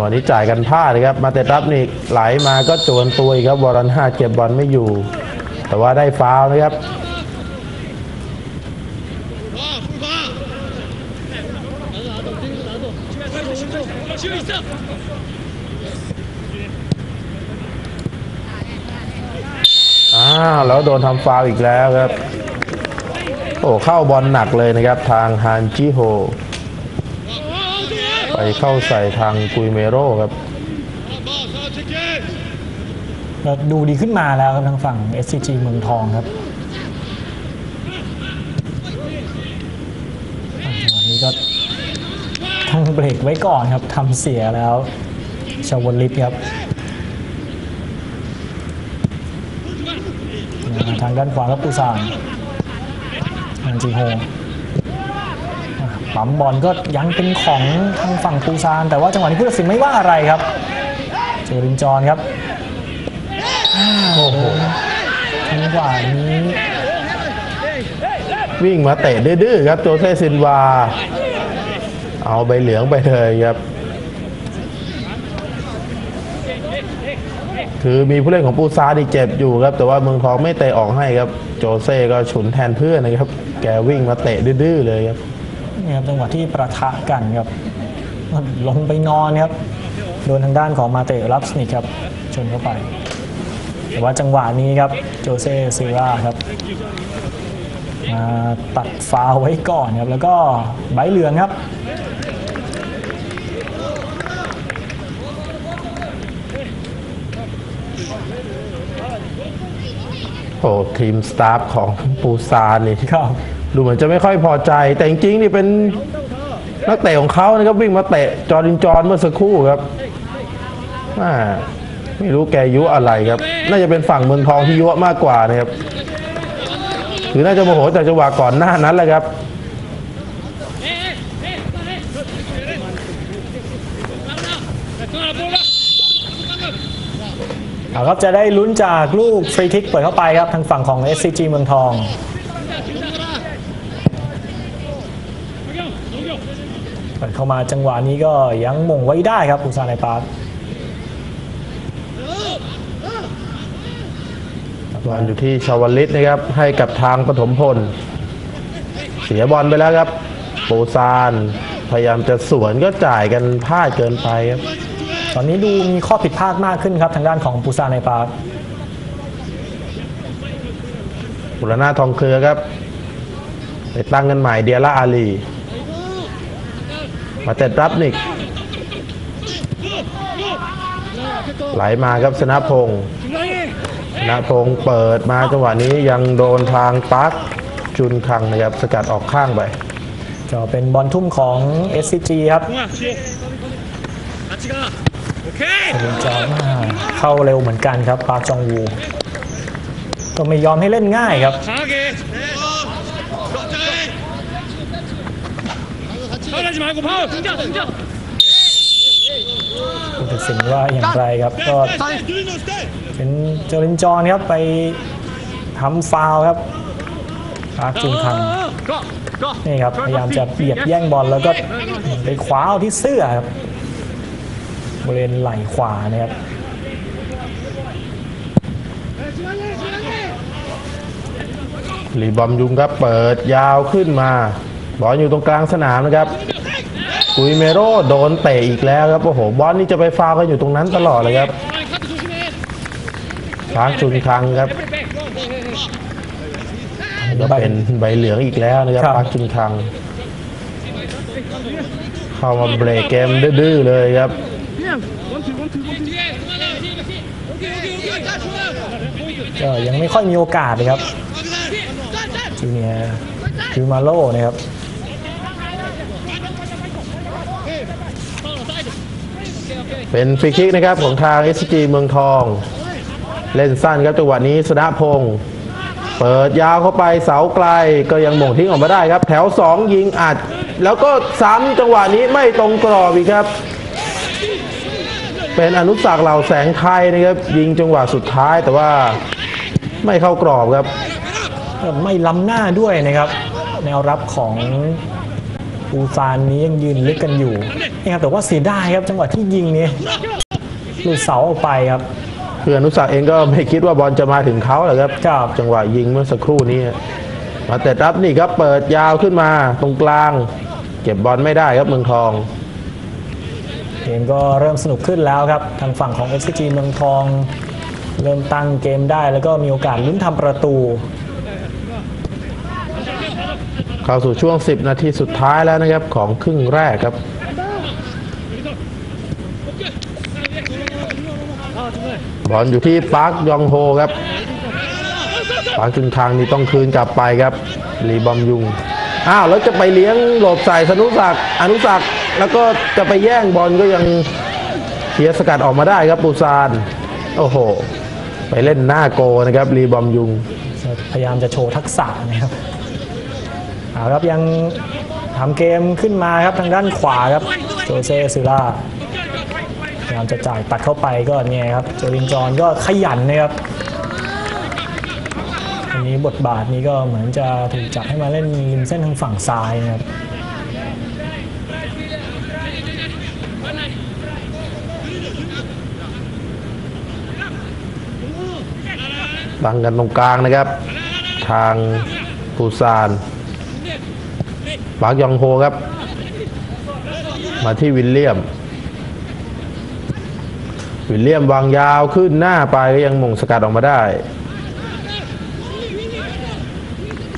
วันนี้จ่ายกันพลาดนะครับ มาเตะรับนี่ไหลมาก็โจนตัวอีกครับวอรันห้าเก็บบอลไม่อยู่ แต่ว่าได้ฟาวนะครับ แล้วโดนทำฟาวอีกแล้วครับ โอ้เข้าบอลหนักเลยนะครับทางฮานจิโฮ ไปเข้าใส่ทางกุยเมโรครับดูดีขึ้นมาแล้วครับทางฝั่ง SCG เมืองทองครับอ่าจังหวะนี้ก็ต้องเบรกไว้ก่อนครับทำเสียแล้วชาวลิตครับมา ทางด้านขวาครับปูซานอันจีโฮอะปั๊มบอลก็ยังเป็นของทางฝั่งปูซาน แต่ว่าจังหวะนี้ผู้ตัดสินไม่ว่าอะไรครับเจอรินจอนครับโอ้โหจังหวะนี้วิ่งมาเตะดื้อๆครับโจเซซินวา เอาใบเหลืองไปเลยครับ คือมีผู้เล่นของปูซาดีเจ็บอยู่ครับ แต่ว่าเมืองทองไม่เตะออกให้ครับ โจเซ่ก็ฉุนแทนเพื่อนนะครับ แกวิ่งมาเตะดื้อเลยครับนี่ครับจังหวะที่ประทะกันครับลงไปนอนครับโดนทางด้านของมาเตะรับสนิกครับชนเข้าไป แต่ว่าจังหวะนี้ครับโจเซ่ซิราครับมาตัดฟาวไว้ก่อนครับแล้วก็ใบเหลืองครับ อ้ทีมสตาฟของปูซานนี่ครับดูเหมือนจะไม่ค่อยพอใจ แต่จริงๆนี่เป็นนักเตะของเขานะครับวิ่งมาเตะจอรินจอนเมื่อสักครู่ครับอ่าไม่รู้แกยุอะไรครับ น่าจะเป็นฝั่งเมืองทองที่ยุมากกว่านะครับหรือน่าจะโมโหจากจังหวะก่อนหน้านั้นแหละครับ เอาครัจะได้ลุ้นจากลูกฟรีทิกเปิดเข้าไปครับทางฝั่งของ SCG เมืองทองเปิดเข้ามาจังหวะนี้ก็ยังมุ่งไว้ได้ครับอุซานไนปาร์ตบอลอยู่ที่ชาวลิตนะครับ ให้กับทางปฐมพล เสียบอลไปแล้วครับปูซาน พยายามจะสวนก็จ่ายกันพลาดเกินไปครับ ตอนนี้ดูมีข้อผิดพลาดมากขึ้นครับ ทางด้านของปูซาในปาร์คบุรณาทองเครือครับ ไปตั้งเงินใหม่เดียร่าอาลี มาเต็ดรับนิก ไหลมาครับชนะพงศ์ชนะพงศ์เปิดมาจังหวะนี้ยังโดนทางปาร์กจุนคังนะครับ สกัดออกข้างไป จะเป็นบอลทุ่มของ SCG ครับ ลินจามาเข้าเร็วเหมือนกันครับปาจองวูก็ไม่ยอมให้เล่นง่ายครับตัดสินว่าอย่างไรครับก็เป็นเจรินจอนครับไปทำฟาวครับปาร์จุนคังนี่ครับพยายามจะเปียกแย่งบอลแล้วก็ไปคว้าเอาที่เสื้อครับ บริเวณไหล่ขวานะครับหลีบอมยุงครับเปิดยาวขึ้นมา บอลอยู่ตรงกลางสนามนะครับกุยเมโรโดนเตะอีกแล้วครับโอ้โหบอลนี่จะไปฟาวกันอยู่ตรงนั้นตลอดเลยครับช้างจุนคังครับก็เป็นใบเหลืองอีกแล้วนะครับปาร์คจุนคัง เข้ามาเบรกเกมดื้อเลยครับ ก็ยังไม่ค่อยมีโอกาสเลยครับจูเนียจูมาโลนะครับเป็นฟรีคิกนะครับของทาง SG เมืองทอง เล่นสั้นครับจังหวะนี้สนะพงศ์เปิดยาวเข้าไปเสาไกลก็ยังหม่งทิ้งออกมาได้ครับ แถว 2 ยิงอัด แล้วก็ซ้ำจังหวะนี้ไม่ตรงกรอบอีกครับ เป็นอนุสักเหล่าแสงไทยนะครับ ยิงจังหวะสุดท้ายแต่ว่า ไม่เข้ากรอบครับ ไม่ล้ำหน้าด้วยนะครับ แนวรับของปูซานนี้ยังยืนลึกกันอยู่นี่ครับแต่ว่าเสียดายครับจังหวะที่ยิงนี้หลุดเสาออกไปครับคืออนุสักษ์เองก็ไม่คิดว่าบอลจะมาถึงเขาแหละครับครับจังหวะยิงเมื่อสักครู่นี้มาแต่รับนี่ครับเปิดยาวขึ้นมาตรงกลาง เก็บบอลไม่ได้ครับเมืองทองเกมก็เริ่มสนุกขึ้นแล้วครับ ทางฝั่งของ SCG เมืองทอง เริ่มตั้งเกมได้แล้วก็มีโอกาสลุ้นทำประตู เข้าสู่ช่วง 10 นาทีสุดท้ายแล้วนะครับของครึ่งแรกครับบอลอยู่ที่ปาร์คยองโฮครับปาร์คจุนทางนี่ต้องคืนกลับไปครับรีบอมยุงอ้าวแล้วจะไปเลี้ยงหลบใส่สนุศักดิ์อนุศักดิ์แล้วก็จะไปแย่งบอลก็ยังเคลียสกัดออกมาได้ครับปูซานโอ้โห ไปเล่นหน้าโกนะครับรีบอมยุง พยายามจะโชว์ทักษะนะครับเอาครับยังทำเกมขึ้นมาครับทางด้านขวาครับโจเซซิล่าพยายามจะจ่ายตัดเข้าไปก็เนี่ยครับเจอรินจอนก็ขยันนะครับอันนี้บทบาทนี้ก็เหมือนจะถูกจับให้มาเล่นริมเส้นทางฝั่งซ้ายนะครับ ตั้งกันตรงกลางนะครับ ทางปูซานปาร์คยองโฮครับ มาที่วิลเลียม วิลเลียมวางยาวขึ้นหน้าไปก็ยังมงสกัดออกมาได้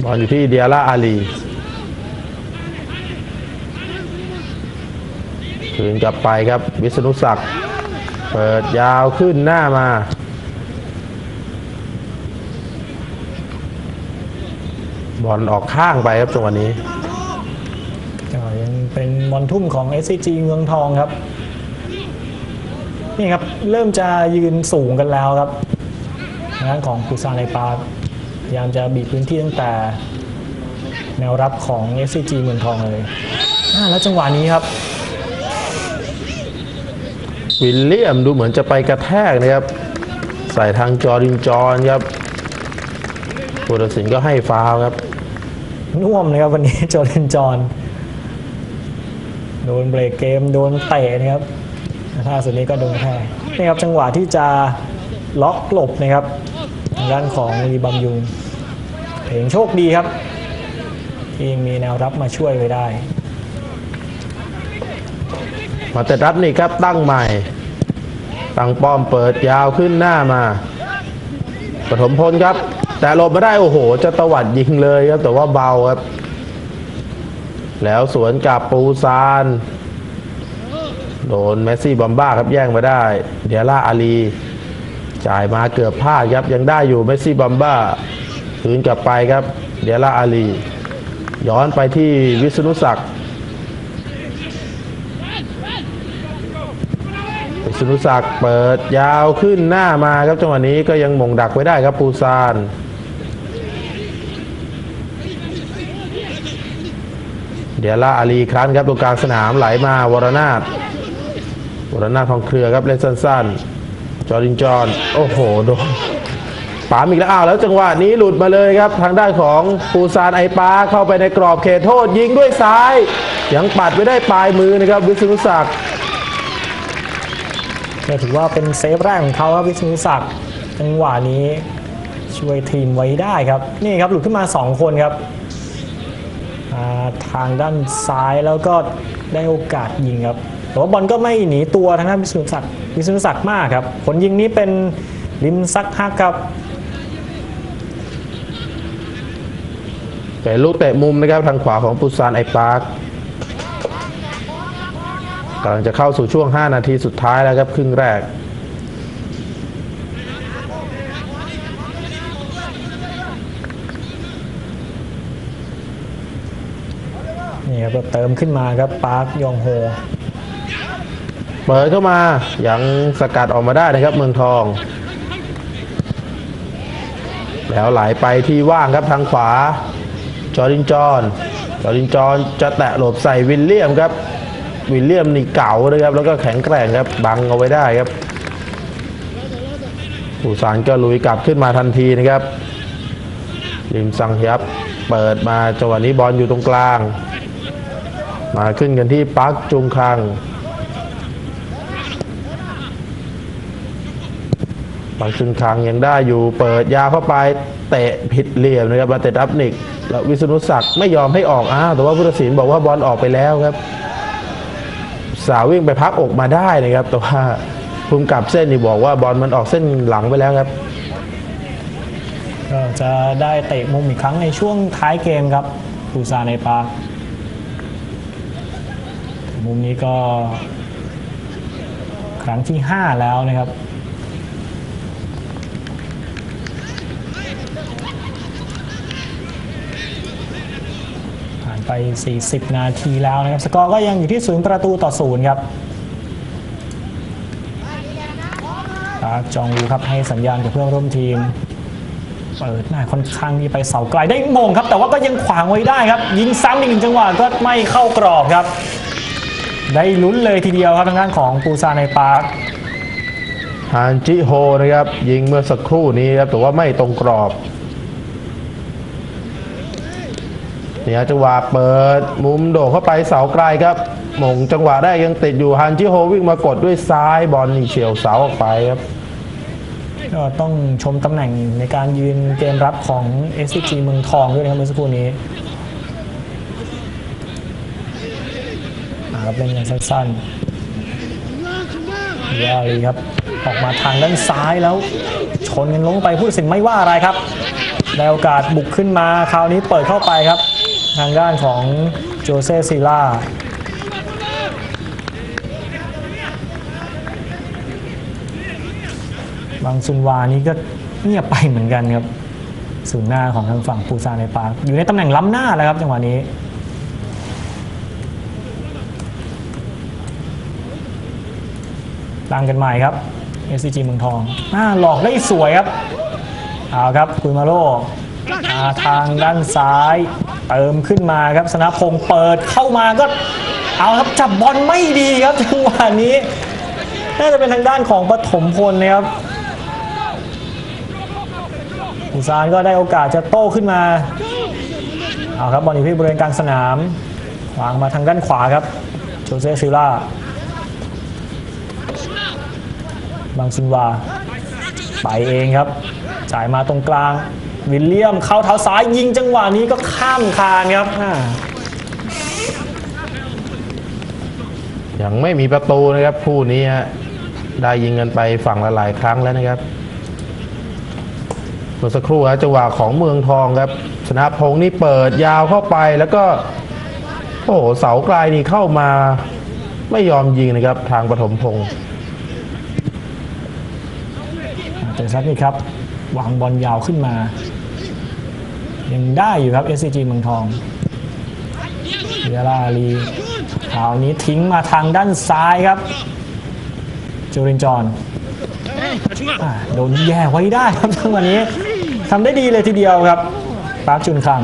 บอลอยู่ที่เดียร่าอาลีคืนกลับไปครับ วิษณุศักดิ์เปิดยาวขึ้นหน้ามา บอลออกข้างไปครับจังหวะนี้ก็ยังเป็นบอลทุ่มของ SCG เมืองทองครับ นี่ครับ เริ่มจะยืนสูงกันแล้วครับทางด้านของปูซานในปาร์คพยายามจะบีบพื้นที่ตั้งแต่ แนวรับของ SCG เมืองทองเลยอ่าแล้วจังหวะนี้ครับ วิลเลียมดูเหมือนจะไปกระแทกนะครับ ใส่ทางจอรินจอนครับผู้ตัดสินก็ให้ฟาวล์ครับ น่วมเลยครับวันนี้โจเลนจอนโดนเบรกเกมโดนเตะนะครับถ้าสุดนี้ก็โดนแพ้นี่ครับจังหวะที่จะล็อกหลบนะครับทางด้านของลีบัมยุงเพลงโชคดีครับ ที่มีแนวรับมาช่วยไว้ได้ มาเตรับนี่ครับตั้งใหม่ ตั้งป้อมเปิดยาวขึ้นหน้ามาปฐมพลครับ แต่หลบมาได้โอ้โห จะตวัดยิงเลยครับ แต่ว่าเบาครับ แล้วสวนกับปูซาน โดนเมสซี่บอมบ้าครับแย่งมาได้ เดียร่าอาลีจ่ายมาเกือบพลาดครับ ยังได้อยู่เมสซี่บอมบ้าคืนกลับไปครับ เดียร่าอาลี ย้อนไปที่วิษณุศักดิ์วิษณุศักดิ์เปิดยาวขึ้นหน้ามาครับจังหวะนี้ก็ยังหมงดักไว้ได้ครับปูซาน เดี๋ยวละอาลีครั้นครับตรงกลางสนามไหลมาวรนาถวรนาถทองเครือครับเล่นสั้นๆ จอรินจอนโอ้โหโดนปามอีกแล้วอ้าวแล้วจังหวะนี้หลุดมาเลยครับ ทางด้านของปูซานไอปาเข้าไปในกรอบเขตโทษยิงด้วยซ้าย ยังปัดไว้ได้ปลายมือนะครับ วิษณุศักดิ์ถือว่าเป็นเซฟแรกของเขาครับวิศนุศักดิ์จังหวะนี้ช่วยทีมไว้ได้ครับ นี่ครับหลุดขึ้นมา 2 คนครับ ทางด้านซ้ายแล้วก็ได้โอกาสยิงครับแต่ว่าบอลก็ไม่หนีตัวทางด้านวิศนุศักดิ์วิศนุศักดิ์มากครับผลยิงนี้เป็นลิมซักฮักครับเป็นลูกเตะมุมนะครับทางขวาของปูซานไอปาร์คกำลังจะเข้าสู่ช่วง 5 นาทีสุดท้ายแล้วครับครึ่งแรก นี่ครับเติมขึ้นมาครับปาร์คยองโฮเปิดเข้ามายังสกัดออกมาได้นะครับเมืองทอง แล้วไหลไปที่ว่างครับทางขวา จอรินจอนจอรินจอนจะแตะหลบใส่วิลเลียมครับ วิลเลียมนี่เก๋านะครับ แล้วก็แข็งแกร่งครับบังเอาไว้ได้ครับปูซานก็ลุยกลับขึ้นมาทันทีนะครับริมซังยับ เปิดมาจังหวะนี้บอลอยู่ตรงกลาง มาขึ้นกันที่ปักจุงคังบางชุนคังยังได้อยู่เปิดยาเข้าไปเตะผิดเหลี่ยมนะครับมาเตะอัพนิกแล้ววิษณุศักดิ์ไม่ยอมให้ออกอ้าวแต่ว่าพุทธศิลป์บอกว่าบอลออกไปแล้วครับ สาววิ่งไปพักอกมาได้นะครับ แต่ว่าภูมิกับเส้นนี่บอกว่าบอลมันออกเส้นหลังไปแล้วครับก็จะได้เตะมุมอีกครั้งในช่วงท้ายเกมครับปูซาในปาร์ มุมนี้ก็ ครั้งที่ 5 แล้วนะครับผ่านไป 40 นาทีแล้วนะครับ สกอร์ก็ยังอยู่ที่ศูนย์ประตูต่อศูนย์ครับปาร์คจองวูครับให้สัญญาณกับเพื่อนร่วมทีม เปิดหน้าค่อนข้างที่ไปเสาไกลได้มงครับ แต่ว่าก็ยังขวางไว้ได้ครับ ยิงซ้ำอีกหนึ่งจังหวะก็ไม่เข้ากรอบครับ ได้ลุ้นเลยทีเดียวครับทางด้านของปูซานในปาร์คฮานจิโฮนะครับยิงเมื่อสักครู่นี้ครับแต่ว่าไม่ตรงกรอบเนี่ยจังหวะเปิดมุมโด่งเข้าไปเสาไกลครับหมงจังหวะแรกยังติดอยู่ฮันจิโฮวิ่งมากดด้วยซ้ายบอลนี่เฉียวเสาออกไปครับก็ต้องชมตำแหน่งในการยืนเกมรับของ s c g เมืองทองด้วยนะครับเมื่อสักครู่นี้อ่า ครับเล่นกันสั้นๆยาลีครับออกมาทางด้านซ้ายแล้ว ชนกันลงไปผู้ตัดสินไม่ว่าอะไรครับได้โอกาสบุกขึ้นมาคราวนี้เปิดเข้าไปครับ ทางด้านของโจเซซิล่าบางซุนวานี่ก็เงียบไปเหมือนกันครับศูนย์หน้าของทางฝั่งปูซานในปาร์คอยู่ในตำแหน่งล้ำหน้าแล้วครับจังหวะนี้ ตั้งกันใหม่ครับ SCG เมืองทองอ่าหลอกได้สวยครับเอาครับคุยมาโลมาทางด้านซ้าย เติมขึ้นมาครับสนพงเปิดเข้ามาก็เอาครับจับบอลไม่ดีครับจังหวะนี้น่าจะเป็นทางด้านของปฐมพลนะครับอุซานก็ได้โอกาสจะโต้ขึ้นมาเอาครับบอลอยู่ที่บริเวณกลางสนามวางมาทางด้านขวาครับโจเซ่ซิล่า บางซินวา ไปเองครับ จ่ายมาตรงกลาง วิลเลียมเข้าเท้าซ้ายยิงจังหวะนี้ก็ข้ามคานครับอ่ายังไม่มีประตูนะครับคู่นี้ฮะได้ยิงกันไปฝั่งละหลายครั้งแล้วนะครับเมื่อสักครู่ฮะจังหวะของเมืองทองครับ ชนะพงษ์นี่เปิดยาวเข้าไปแล้วก็ โอ้โหเสาไกลนี่เข้ามา ไม่ยอมยิงนะครับ ทางปฐมพงษ์ แต่ซัดนี่ครับวางบอลยาวขึ้นมา ยังได้อยู่ครับ SCG เมืองทองเยลาลีคราวนี้ทิ้งมาทางด้านซ้ายครับจูรินจอนอโดนแย่ไว้ได้ครับจังวะนี้ทำได้ดีเลยทีเดียวครับปาร์คจุนคัง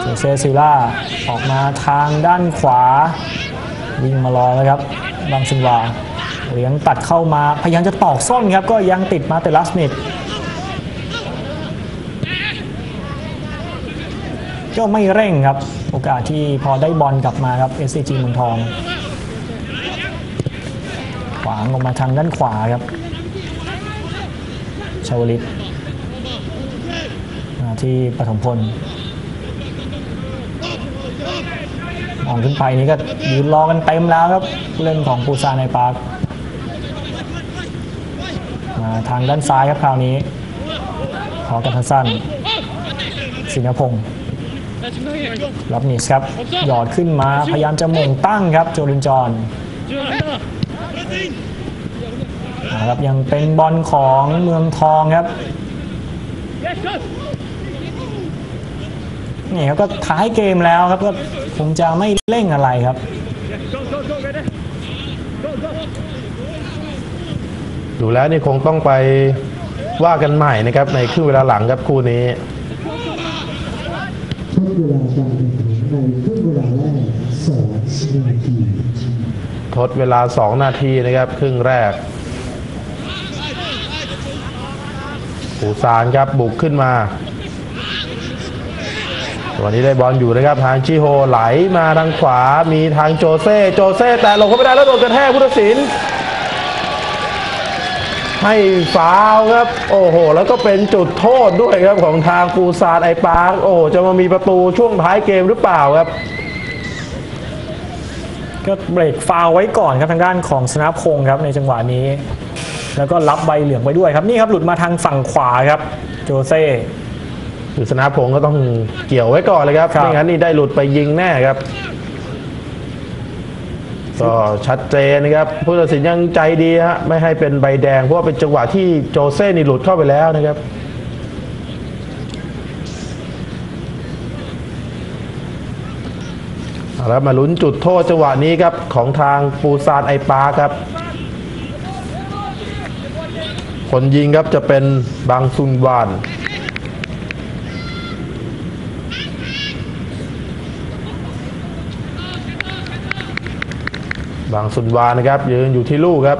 เจเซซิลล่าออกมาทางด้านขวาวิ่งมารอแล้วครับบางซินวา เลี้ยงตัดเข้ามาพยายามจะตอกส้นครับก็ยังติดมาแต่ลัสมิดก็ไม่เร่งครับ โอกาสที่พอได้บอลกลับมาครับ SCG เมืองทอง ขวางออกมาทางด้านขวาครับชาวลิตที่ปฐมพลมองขึ้นไปนี่ก็ยืนรอกันเต็มแล้วครับ เล่นของปูซาในปาร์ค ทางด้านซ้ายครับคราวนี้ ขอกันทันสั้นสินพงศ์รับนิสครับ หยอดขึ้นมาพยายามจะหม่งตั้งครับ โจลินจอนครับยังเป็นบอลของเมืองทองครับนี่ครับก็ท้ายเกมแล้วครับก็คงจะไม่เร่งอะไรครับ ดูแล้วนี่คงต้องไปว่ากันใหม่นะครับ ในครึ่งเวลาหลังครับคู่นี้ทดเวลาการแข่งขันในครึ่งเวลาแรกสองนาทีทดเวลา 2 นาทีนะครับ ครึ่งแรกปูซานครับบุกขึ้นมาวันนี้ได้บอลอยู่นะครับทางชิโฮไหลมาทางขวามีทางโจเซ่ โจเซ่แต่หลงเข้าไม่ได้แล้วโดนกระแทกพุทธศิลป์ ให้ฟาวล์ครับ โอ้โห แล้วก็เป็นจุดโทษด้วยครับของทางปูซานไอปาร์คโอ้โหจะมามีประตูช่วงท้ายเกมหรือเปล่าครับ ก็เบรกฟาวล์ไว้ก่อนครับทางด้านของสนาพงศ์ครับในจังหวะนี้ แล้วก็รับใบเหลืองไปด้วยครับนี่ครับหลุดมาทางฝั่งขวาครับโจเซ่คือสนาพงศ์ก็ต้องเกี่ยวไว้ก่อนเลยครับครับไม่งั้นนี่ได้หลุดไปยิงแน่ครับ ก็ชัดเจนนะครับผู้ตัดสินยังใจดีฮะไม่ให้เป็นใบแดงเพราะว่าเป็นจังหวะที่โจเซ่นี่หลุดเข้าไปแล้วนะครับแล้วมาลุ้นจุดโทษจังหวะนี้ครับของทางปูซานไอปาครับ คนยิงครับจะเป็นบางซุนวาน บางสุนวานะครับ ยืนอยู่ที่ลูกครับ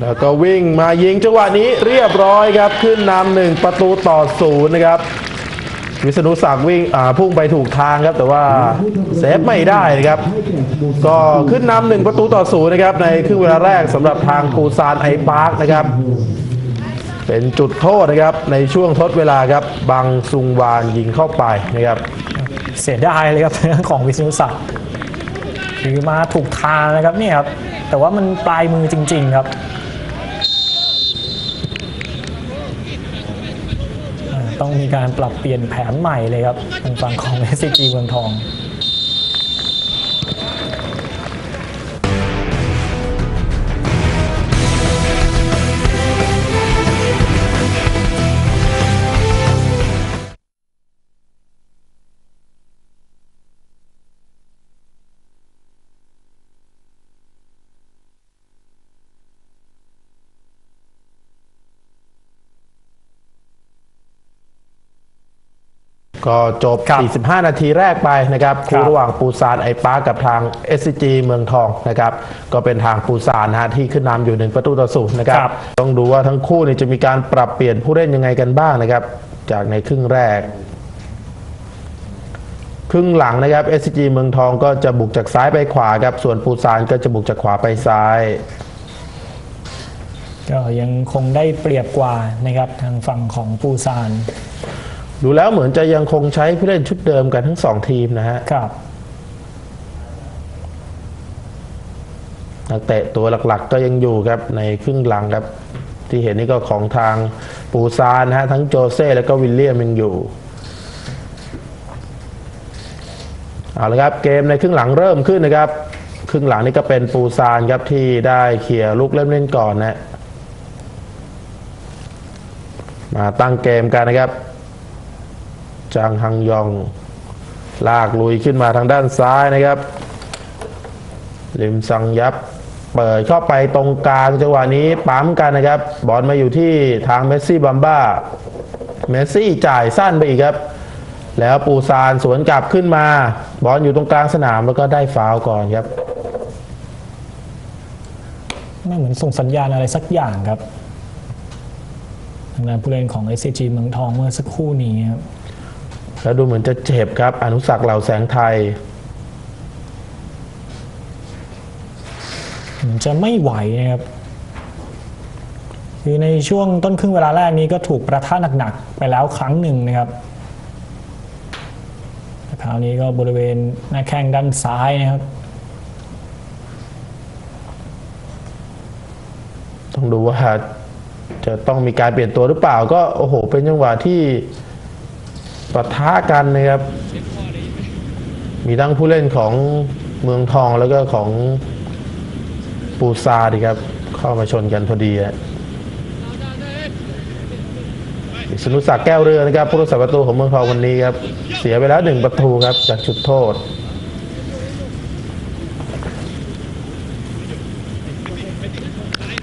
แล้วก็วิ่งมายิงจังหวะนี้เรียบร้อยครับ ขึ้นนำหนึ่งประตูต่อศูนย์นะครับ วิษณุศักดิ์วิ่งพุ่งไปถูกทางครับ แต่ว่าเซฟไม่ได้นะครับ ก็ขึ้นนำหนึ่งประตูต่อศูนย์นะครับ ในครึ่งเวลาแรกสำหรับทางปูซานไอปาร์คนะครับ เป็นจุดโทษนะครับในช่วงทดเวลาครับบังซุงวานยิงเข้าไปนะครับเสียดายเลยครับทางด้านของวิศนุศักดิ์คือมาถูกทางนะครับเนี่ยครับแต่ว่ามันปลายมือจริง ๆครับต้องมีการปรับเปลี่ยนแผนใหม่เลยครับทางฝั่งของ SCG เมืองทอง ก็จบ ครับ45 นาทีแรกไปนะครับครัคู่บระหว่างปูซานไอปาร์คกับทาง SCG เมืองทองนะครับ ก็เป็นทางปูซานนะฮะที่ขึ้นนำอยู่หนึ่งประตูต่อศูนย์นะครับ ครับ ต้องดูว่าทั้งคู่นี่จะมีการปรับเปลี่ยนผู้เล่นยังไงกันบ้างนะครับ จากในครึ่งแรก ครึ่งหลังนะครับ SCG เมืองทองก็จะบุกจากซ้ายไปขวาครับ ส่วนปูซานก็จะบุกจากขวาไปซ้าย ก็ยังคงได้เปรียบกว่านะครับทางฝั่งของปูซาน ดูแล้วเหมือนจะยังคงใช้ผู้เล่นชุดเดิมกันทั้งสองทีมนะฮะครับ นักเตะตัวหลักๆ ก็ยังอยู่ครับในครึ่งหลังครับ ที่เห็นนี่ก็ของทางปูซานนะฮะทั้งโจเซ่แล้วก็วิลเลียมยังอยู่เอาละครับเกมในครึ่งหลังเริ่มขึ้นนะครับ ครึ่งหลังนี่ก็เป็นปูซานครับที่ได้เขี่ยลูกเล่นเล่นก่อนนะมาตั้งเกมกันนะครับ จางฮังยอง ลากลุยขึ้นมาทางด้านซ้ายนะครับ ลิมซังยับ เปิดเข้าไปตรงกลางจังหวะนี้ปั๊มกันนะครับ บอลมาอยู่ที่ทางเมสซี่บัมบ้า เมสซี่จ่ายสั้นไปอีกครับ แล้วปูซานสวนกลับขึ้นมา บอลอยู่ตรงกลางสนามแล้วก็ได้ฟาวล์ก่อนครับไม่เหมือนส่งสัญญาณอะไรสักอย่างครับทางด้านผู้เล่นของ SCG เมืองทองเมื่อสักครู่นี้ครับ แล้วดูเหมือนจะเจ็บครับ อนุสักเหล่าแสงไทยเหมือนจะไม่ไหวนะครับคือในช่วงต้นครึ่งเวลาแรกนี้ก็ถูกประท่าหนักๆไปแล้วครั้งหนึ่งนะครับแต่คราวนี้ก็บริเวณหน้าแข้งด้านซ้ายนะครับ ต้องดูว่าจะต้องมีการเปลี่ยนตัวหรือเปล่า ก็โอ้โห เป็นจังหวะที่ ปะทะกันนะครับ มีทั้งผู้เล่นของเมืองทองแล้วก็ของปูซาดีครับ เข้ามาชนกันพอดีอะสนุศักแก้วเรือนะครับผู้รักษาประตูของเมืองทองวันนี้ครับ เสียไปแล้วหนึ่งประตูครับ จากจุดโทษ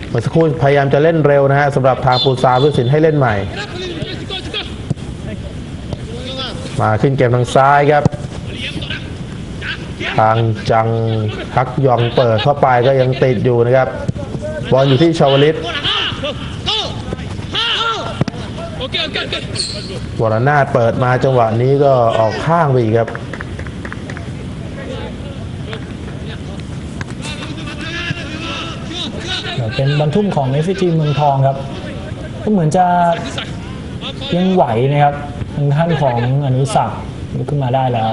เมื่อสักครู่พยายามจะเล่นเร็วนะฮะสำหรับทางปูซาผู้ตัดสินให้เล่นใหม่ มาขึ้นเกมทางซ้ายครับ ทางจังฮักยองเปิดเข้าไปก็ยังติดอยู่นะครับ บอลอยู่ที่ชาวลิตวรนาถเปิดมาจังหวะนี้ก็ออกข้างไปอีกครับเป็นบรรทุ่มของ SCG เมืองทองครับ ก็เหมือนจะยังไหวนะครับางท่านของอนุสักดิ์ลุกขึ้นมาได้แล้ว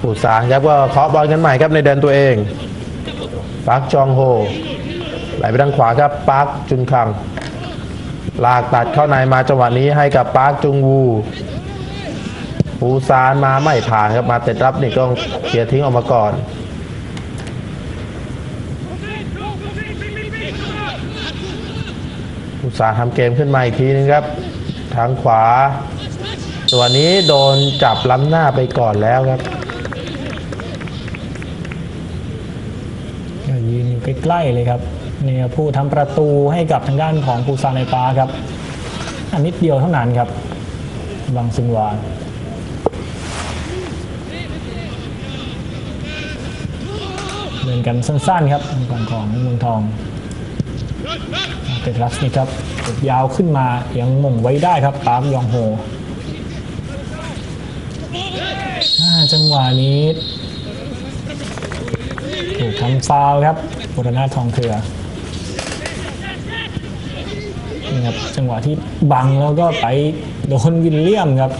ปูซานครับก็เคาะบอลกันใหม่ครับในแดนตัวเองปาร์คจองโฮไหลไปทางขวาครับปาร์คจุนคังลากตัดเข้าในมาจังหวะนี้ให้กับปาร์คจุงวูปูซานมาไม่ผ่านครับมาเต็ดรับนี่ก็เคลียร์ทิ้งออกมาก่อน ปูซานทำเกมขึ้นมาอีกทีนึงครับ ทางขวา ตัวนี้โดนจับล้ำหน้าไปก่อนแล้วครับยืนอยู่ใกล้ๆเลยครับนี่ครับผู้ทำประตูให้กับทางด้านของปูซานในปาครับ อันนิดเดียวเท่านั้นครับบางซุนวานเดินกันสั้นๆครับทางฝั่งของเมืองทอง เตดรัสนี่ครับยาวขึ้นมายังหม่งไว้ได้ครับปาร์คยองโฮจังหวะนี้ถูกทำฟาวครับบุรณาทองเครือนี่ครับจังหวะที่บังแล้วก็ไปโดนวิลเลียมครับ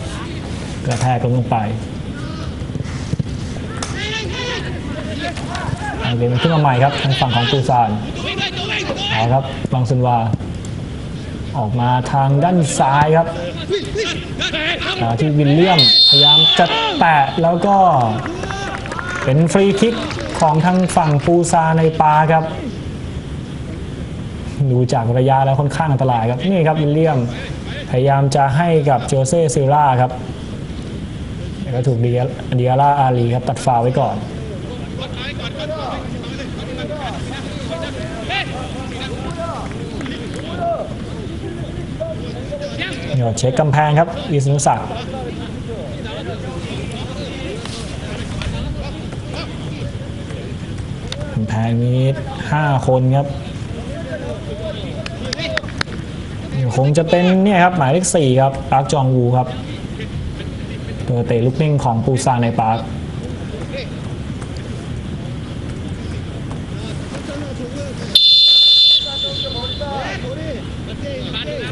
กระแทกลงลงไปเอาเกมขึ้นมาใหม่ครับทางฝั่งของตูซานาครับบังซุนวา ออกมาทางด้านซ้ายครับที่วิลเลียมพยายามจะแตะแล้วก็เป็นฟรีคิกของทางฝั่งปูซานไอปาร์คครับ ดูจากระยะแล้วค่อนข้างอันตรายครับ นี่ครับวิลเลียมพยายามจะให้กับโจเซ่ซิล่าครับแต่ก็ถูกเดียเดียร่าอาลีครับตัดฟาวล์ไว้ก่อน เดี๋ยวเช็คกำแพงครับวิศนุศักดิ์กำแพงนี้ห้าคนครับคงจะเป็นเนี่ยครับหมายเลขสี่ครับปาร์คจองวูครับตัวเตะลูกนิ่งของปูซานในปาร์ค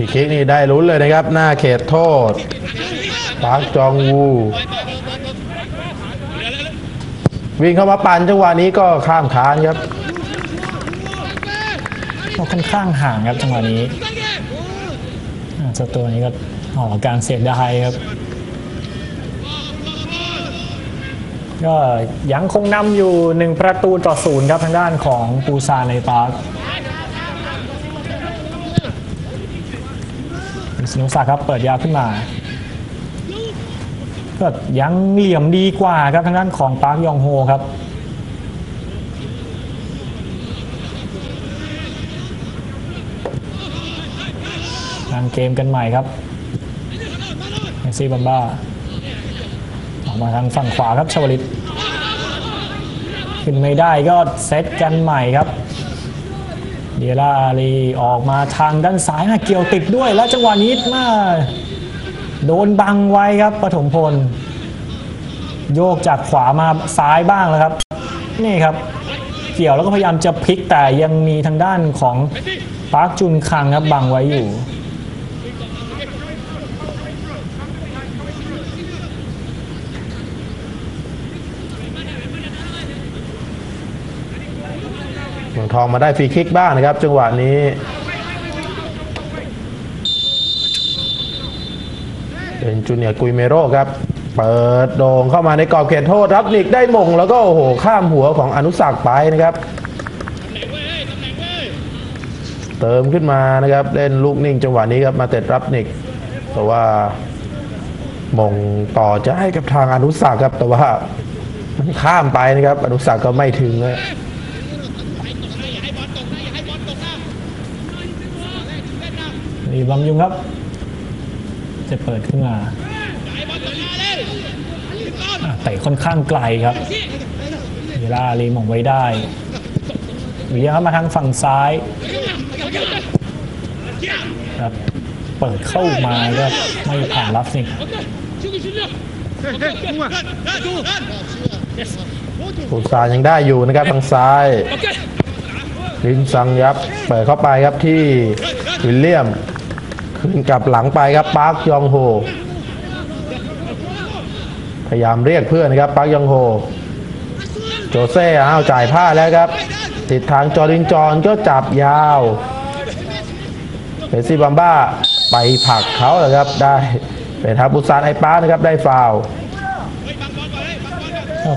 ทีคิกนี่ได้ลุ้นเลยนะครับ หน้าเขตโทษปาร์คจองวู วิ่งเข้ามาปั่นจังหวะนี้ก็ข้ามคานครับก็ค่อนข้างห่างครับจังหวะนี้อาเจ้าตัวนี้ก็ออกอาการเสียดายครับ ก็ยังคงนำอยู่1ประตูต่อศูนย์ครับทางด้านของปูซานในปาร์ค วิษณุศักดิ์ครับเปิดยาวขึ้นมาก็ยังเหลี่ยมดีกว่าครับทางด้านของปาร์คยองโฮครับ ทางเกมกันใหม่ครับเมซี่บัมบ้าออกมาทางฝั่งขวาครับชวลิต ขึ้นไม่ได้ก็เซตกันใหม่ครับ เดียร่ารีออกมาทางด้านซ้ายนะเกี่ยวติดด้วย และจังหวะนี้มาโดนบังไว้ครับปฐมพล โยกจากขวามาซ้ายบ้างแล้วครับ นี่ครับ เกี่ยวแล้วก็พยายามจะพลิกแต่ยังมีทางด้านของปาร์คจุนคังครับบังไว้อยู่ เมือง ทองมาได้ฟรีคิกบ้างนะครับ จังหวะนี้เป็นจูเนียร์กุยเมโรครับ เปิดโด่งเข้ามาในกรอบเขตโทษรับนิกได้มง แล้วก็โอ้โหข้ามหัวของอนุสักไปนะครับ เติมขึ้นมานะครับเล่นลูกนิ่งจังหวะนี้ครับมาเตะรับนิกแต่ว่ามงต่อจะให้กับทางอนุสักครับแต่ว่ามันข้ามไปนะครับ อนุสักก็ไม่ถึงเลย รีบำยุงครับ จะเปิดขึ้นมาอะเตะค่อนข้างไกลครับเวลารีมองไว้ได้วิยามาทางฝั่งซ้ายครับเปิดเข้ามาก็ไม่ผ่านรับสิปูซานยังได้อยู่นะครับทางซ้ายลินซังยับ เปิดเข้าไปครับที่วิลเลียม ขึ้นกลับหลังไปครับปาร์คยองโฮ พยายามเรียกเพื่อนนะครับปาร์คยองโฮ โจเซ่อ้าวจ่ายผ้าแล้วครับ ติดทางจอรินจอนก็จับยาวเฟซี่บัมบ้าไปผลักเขาเลยครับได้เป็นทางปูซานไอปาร์คนะครับได้ฟาวล์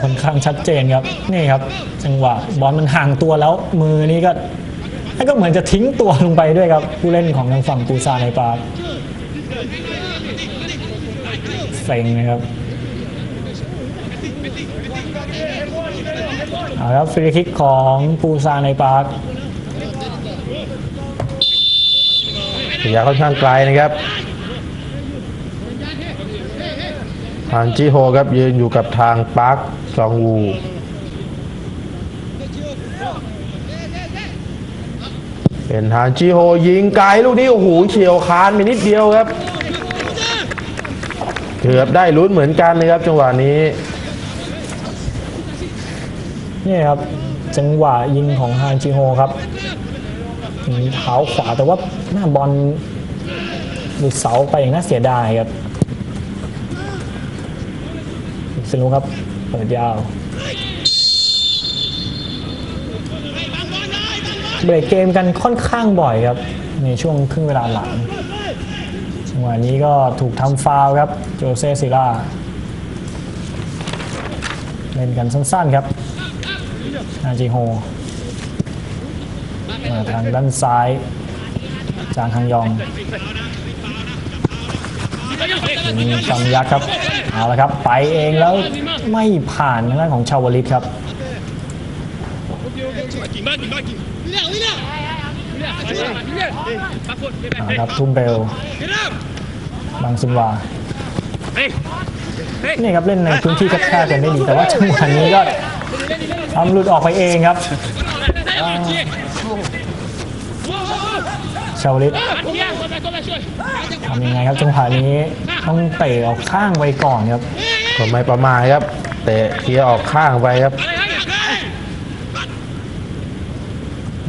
ค่อนข้างชัดเจนครับ นี่ครับ จังหวะบอลมันห่างตัวแล้วมือนี้ก็ ก็เหมือนจะทิ้งตัวลงไปด้วยครับ ผู้เล่นของทางฝั่งปูซานไอปาร์คเองนะครับเอาครับฟรีคิกของปูซาในปาร์คระยะค่อนข้างไกลนะครับทางจิโฮครับยืนอยู่กับทางปาร์คซองวู เป็นทางจิโฮยิงไกลลูกนี้โอ้โหเฉียวคานไปนิดเดียวครับเกือบได้ลุ้นเหมือนกันนะครับจังหวะนี้นี่ครับจังหวะยิงของฮานจิโฮครับเท้าขวาแต่ว่าหน้าบอลหลุดเสาไปอย่างน่าเสียดายครับสนุกครับเปิดยาว เบรกเกมกันค่อนข้างบ่อยครับ ในช่วงครึ่งเวลาหลังจังหวะนี้ก็ถูกทำฟาวครับ โจเซซิล่าเล่นกันสั้นๆครับอาจิโฮมาทางด้านซ้าย จางฮังยองมีซัมยักษ์ครับ เอาละครับ ไปเองแล้วไม่ผ่านทางด้านของชาวลิตครับ เอาละครับทุ่มเร็วบางซุนวานี่ครับเล่นในพื้นที่แคบๆกันได้ดี แต่ว่าจังหวะนี้ก็ทำหลุดออกไปเองครับชาวลิตทำยังไงครับจังหวะนี้ต้องเตะออกข้างไปก่อนครับก็ไม่ประมาทครับเตะเคลียร์ออกข้างไปครับ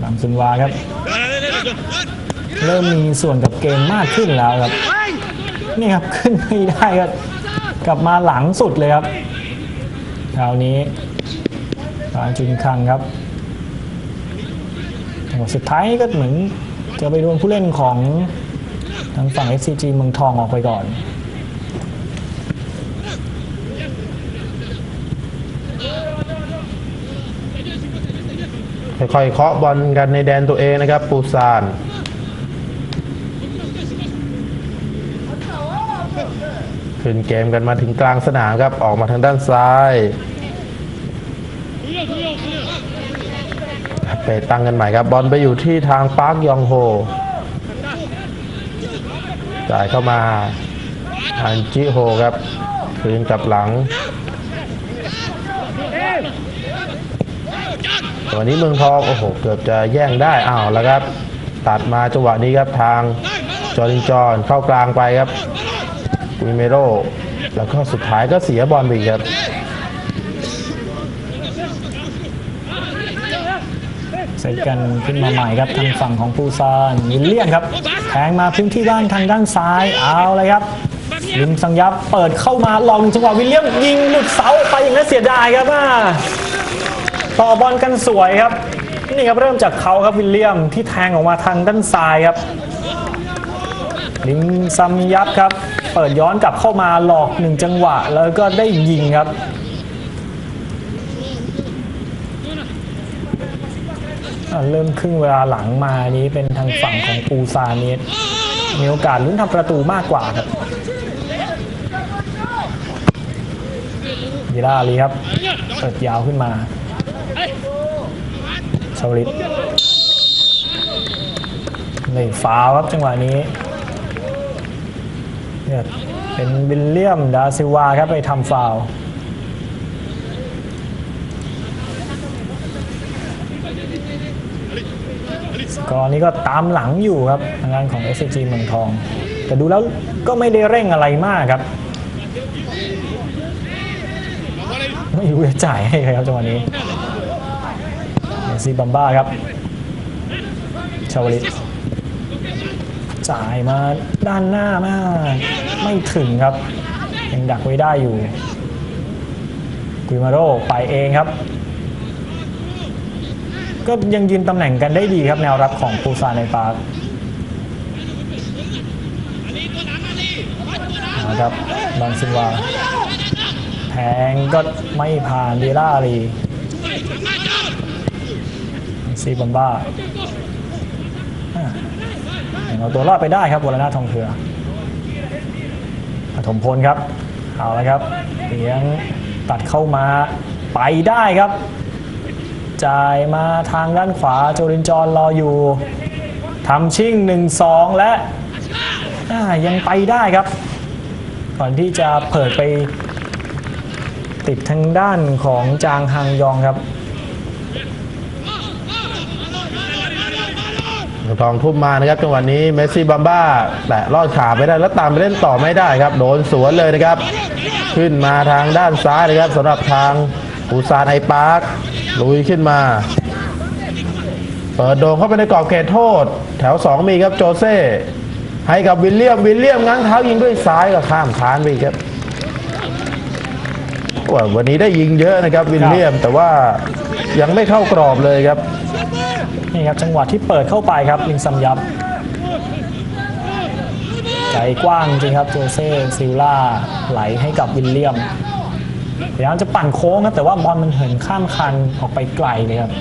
บางซุนวาครับ เริ่มมีส่วนกับเกมมากขึ้นแล้วครับ นี่ครับขึ้นไม่ได้ครับกลับมาหลังสุดเลยครับคราวนี้ทางจุนคังครับจังหวะสุดท้ายก็เหมือนจะไปโดนผู้เล่นของทางฝั่ง FCG เมืองทองออกไปก่อนค่อยๆเคาะบอลกันในแดนตัวเองนะครับปูซาน ขึ้นเกมกันมาถึงกลางสนามครับออกมาทางด้านซ้ายไปตั้งกันใหม่ครับบอลไปอยู่ที่ทางปาร์คยองโฮจ่ายเข้ามาอันจิโฮครับคืนกลับหลังวันนี้เมืองทองโอ้โหเกือบจะแย่งได้อ้าวแล้วครับ ตัดมาจังหวะนี้ครับทางจอรินจอนเข้ากลางไปครับ วิเมโรแล้วก็สุดท้ายก็เสียบอลไปครับเซตกันขึ้นมาใหม่ครับทางฝั่งของปูซานวิลเลียมครับแทงมาพื้นที่ด้านทางด้านซ้ายเอาเลยครับลิมซังยับเปิดเข้ามาลองจังหวะวิลเลียมยิงหลุดเสาไปอย่างนั้นเสียดายครับต่อบอลกันสวยครับนี่ครับเริ่มจากเขาครับวิลเลียมที่แทงออกมาทางด้านซ้ายครับลิมซัมยับครับ เปิดย้อนกลับเข้ามาหลอกหนึ่งจังหวะ แล้วก็ได้ยิงครับเริ่มครึ่งเวลาหลังมานี้เป็นทางฝั่งของปูซานนี้มีโอกาสลุ้นทำประตูมากกว่าครับยีราลีครับเปิดยาวขึ้นมาชาวลิตเลยฟาวล์ครับจังหวะนี้ เนี่ยเป็นวิลเลียมดาซิวาครับไปทำฟาวล์ก็นี้ก็ตามหลังอยู่ครับทางด้านของ s c g เมืองทอง แต่ดูแล้วก็ไม่ได้เร่งอะไรมากครับ ไม่รู้จะจ่ายให้ใครครับจังหวะนี้เมซี่บัมบ้าครับชาวลิต จ่ายมาด้านหน้ามาก ไม่ถึงครับ ยังดักไว้ได้อยู่กุยมาโร่ไปเองครับ ก็ยังยืนตำแหน่งกันได้ดีครับ แนวรับของปูซานในปาร์คเอาครับบางซินวาแทงก็ไม่ผ่านเดล่ารีซีบัมบ้าอ่า เอาตัวรอดไปได้ครับวรนาทองเถือปฐมพลครับเอาละครับเลี้ยงตัดเข้ามาไปได้ครับ จ่ายมาทางด้านขวาโจรินจอนรออยู่ทำชิ่ง 1-2 และอ่ายังไปได้ครับ ก่อนที่จะเปิดไปติดทางด้านของจางฮังยองครับ เมื องทองทุ่มมานะครับจังหวะนี้เมสซี่บัมบ้าแตะลอดขาไปได้แล้วตามไปเล่นต่อไม่ได้ครับ โดนสวนเลยนะครับ ขึ้นมาทางด้านซ้ายนะครับสำหรับทางปูซานไอปาร์คลุยขึ้นมาเปิดโด่งเข้าไปในกรอบเขตโทษ แถว 2 มีครับโจเซ่ให้กับวิลเลียมวิลเลียมง้างเท้ายิงด้วยซ้ายก็ข้ามคานไปครับวันนี้ได้ยิงเยอะนะครับวิลเลียมแต่ว่ายังไม่เข้ากรอบเลยครับ นี่ครับจังหวะที่เปิดเข้าไปครับลิงซัมยับใจกว้างจริงครับโจเซ่ซิลล่าไหลให้กับวิลเลียมพยายามจะปั่นโค้งครับแต่ว่าบอลมันเหินข้ามคันออกไปไกลเลยครับ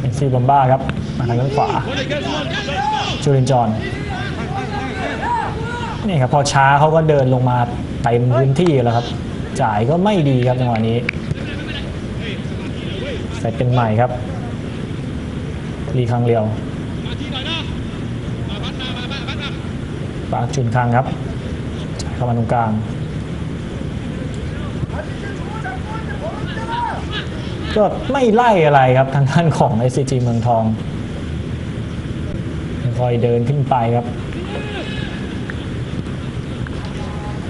เป็นซีบัมบ้าครับมาทางด้านขวาจูรินจอนนี่ครับพอช้าเขาก็เดินลงมาเต็มพื้นที่แล้วครับ จ่ายก็ไม่ดีครับจังหวะนี้ ใส่เป็นใหม่ครับลีคังเลียวมาที่หน่อยนะมาพัดมามามาพัดมาปาร์คจุนคังครับจ่ายเข้ามาตรงกลางก็ไม่ไล่อะไรครับทางด้านของ SCG เมืองทองคอยเดินขึ้นไปครับ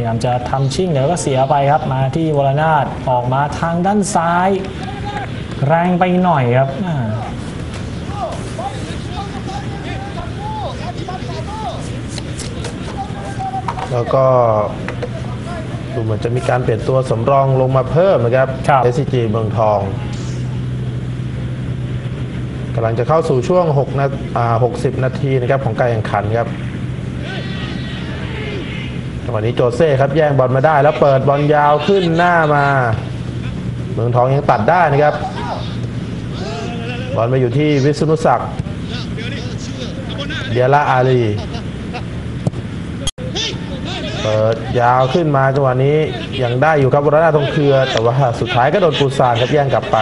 พยายามจะทำชิ่งเดี๋ยวก็เสียไปครับมาที่วรนาถออกมาทางด้านซ้าย แรงไปหน่อยครับอ่าแล้วก็ดูเหมือนจะมีการเปลี่ยนตัวสำรองลงมาเพิ่มนะครับครับ SCG เมืองทองกำลังจะเข้าสู่ช่วง6นาอ่า60 นาทีนะครับของการแข่งขันครับ จังหวะนี้โจเซ่ครับแย่งบอลมาได้ แล้วเปิดบอลยาวขึ้นหน้ามา เมืองทองยังตัดได้นะครับ บอลมาอยู่ที่วิษณุศักดิ์เดียร่าอาลีเปิดยาวขึ้นมาจังหวะนี้ยังได้อยู่ครับวรนาทองเครือ แต่ว่าสุดท้ายก็โดนปูซานครับแย่งกลับไป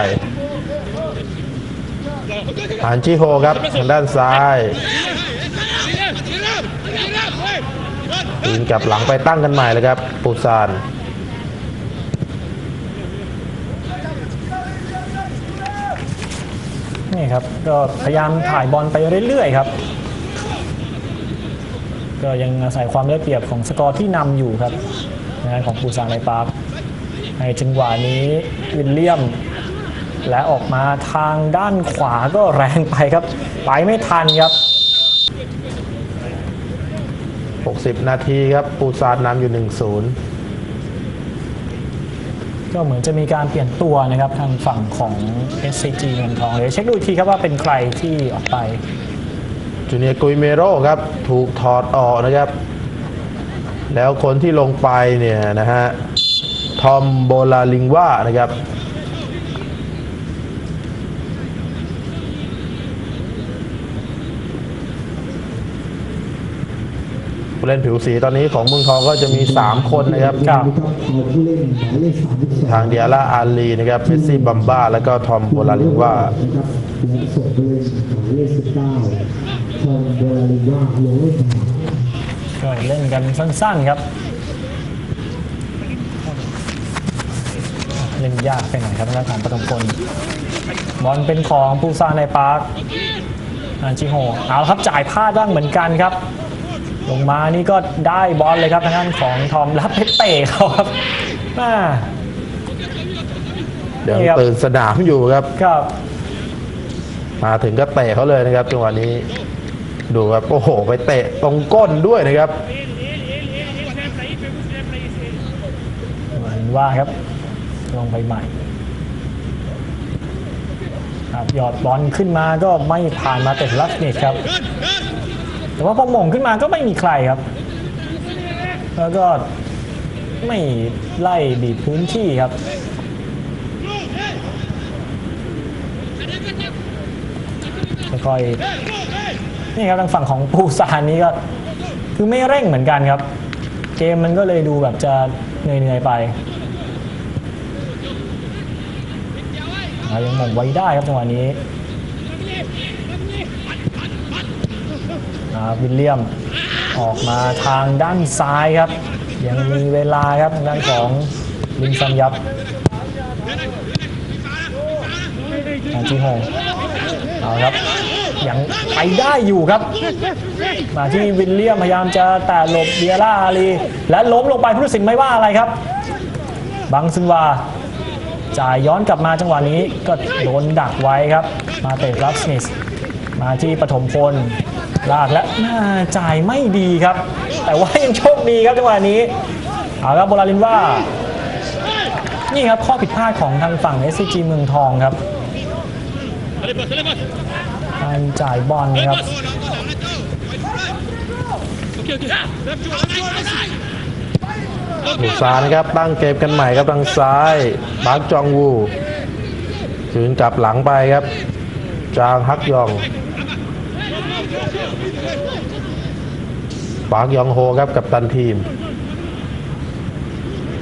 หานจิโฮครับทางด้านซ้าย ยิงกับหลังไปตั้งกันใหม่เลยครับปูซานนี่ครับก็พยายามถ่ายบอลไปเรื่อยๆครับ ก็ยังอาศัยความได้เปรียบของสกอร์ที่นำอยู่ครับงานของปูซานไลปาร์คในจังหวะนี้วิลเลียม และออกมาทางด้านขวาก็แรงไปครับ ไปไม่ทันครับ 60นาทีครับปูซานนำอยู่ 1-0 ก็เหมือนจะมีการเปลี่ยนตัวนะครับทางฝั่งของ SCG เมืองทองเดี๋ยวเช็คดูอีกทีครับว่าเป็นใครที่ออกไป จูเนียร์กุยเมโรครับ ถูกถอดออกนะครับ แล้วคนที่ลงไปเนี่ยนะฮะ ทอมโบลาลิงวานะครับ ผู้เล่นผิวสีตอนนี้ของเมืองทองก็จะมี 3 คนนะครับครับเอาผู้เล่นหมายเลขสามสิบสองทางเดียร่าอาลีนะครับเมสซี่บัมบ้า แล้วก็ทอมโบลาลิงวานะครับและส่งผู้เล่นหมายเลขสิบเก้าทอมโบราลิว่าลงเล่นสนามก็เล่นกันสั้นๆครับ เล่นยากไปหน่อยครับทางด้านของปฐมพลบอลเป็นของปูซานในปาร์คอันจิโฮเอาละครับจ่ายพลาดบ้างเหมือนกันครับ ลงมานี่ก็ได้บอลเลยครับทางด้านของทอมรับไปเตะเขาครับอ่าเดี๋ยวนี่ครับตื่นสนามอยู่ครับก็มาถึงก็เตะเขาเลยนะครับจังหวะนี้ ดูครับโอ้โห ไปเตะตรงก้นด้วยนะครับเหมือนว่าครับ ลงไปใหม่ ครับหยอดบอลขึ้นมาก็ไม่ผ่านมาเตะลัสเนตครับ แต่ว่าพอหม่งขึ้นมาก็ไม่มีใครครับ แล้วก็ไม่ไล่บีบพื้นที่ครับค่อยๆนี่ครับทางฝั่งของปูซานนี้ก็ คือไม่เร่งเหมือนกันครับ เกมมันก็เลยดูแบบจะเหนื่อยๆไปยังหม่งไว้ได้ครับจังหวะนี้ วิลเลียมออกมาทางด้านซ้ายครับ ยังมีเวลาครับทางด้านของลินซันยับทางจีโฮเอาครับยังไปได้อยู่ครับ มาที่วิลเลียมพยายามจะแต่หลบเดียร่าอาลีและล้มลงไปผู้ตัดสินไม่ว่าอะไรครับ บังซึนวาจ่ายย้อนกลับมาจังหวะนี้ก็โดนดักไว้ครับ มาเตะรัสมิสมาที่ปฐมพล ลากและน่าจ่ายไม่ดีครับ แต่ว่ายังโชคดีครับจังหวะนี้เอาครับโบราลินว่า นี่ครับข้อผิดพลาดของทางฝั่ง SCG เมืองทองครับการจ่ายบอลครับ passe Ok, ok. Lève-toi, lève-toi, บุษานะครับตั้งเกมกันใหม่ครับทางซ้ายบาร์กจองวูคืนกลับหลังไปครับ จางฮักยอง ปาร์กยองโฮครับกับตันทีม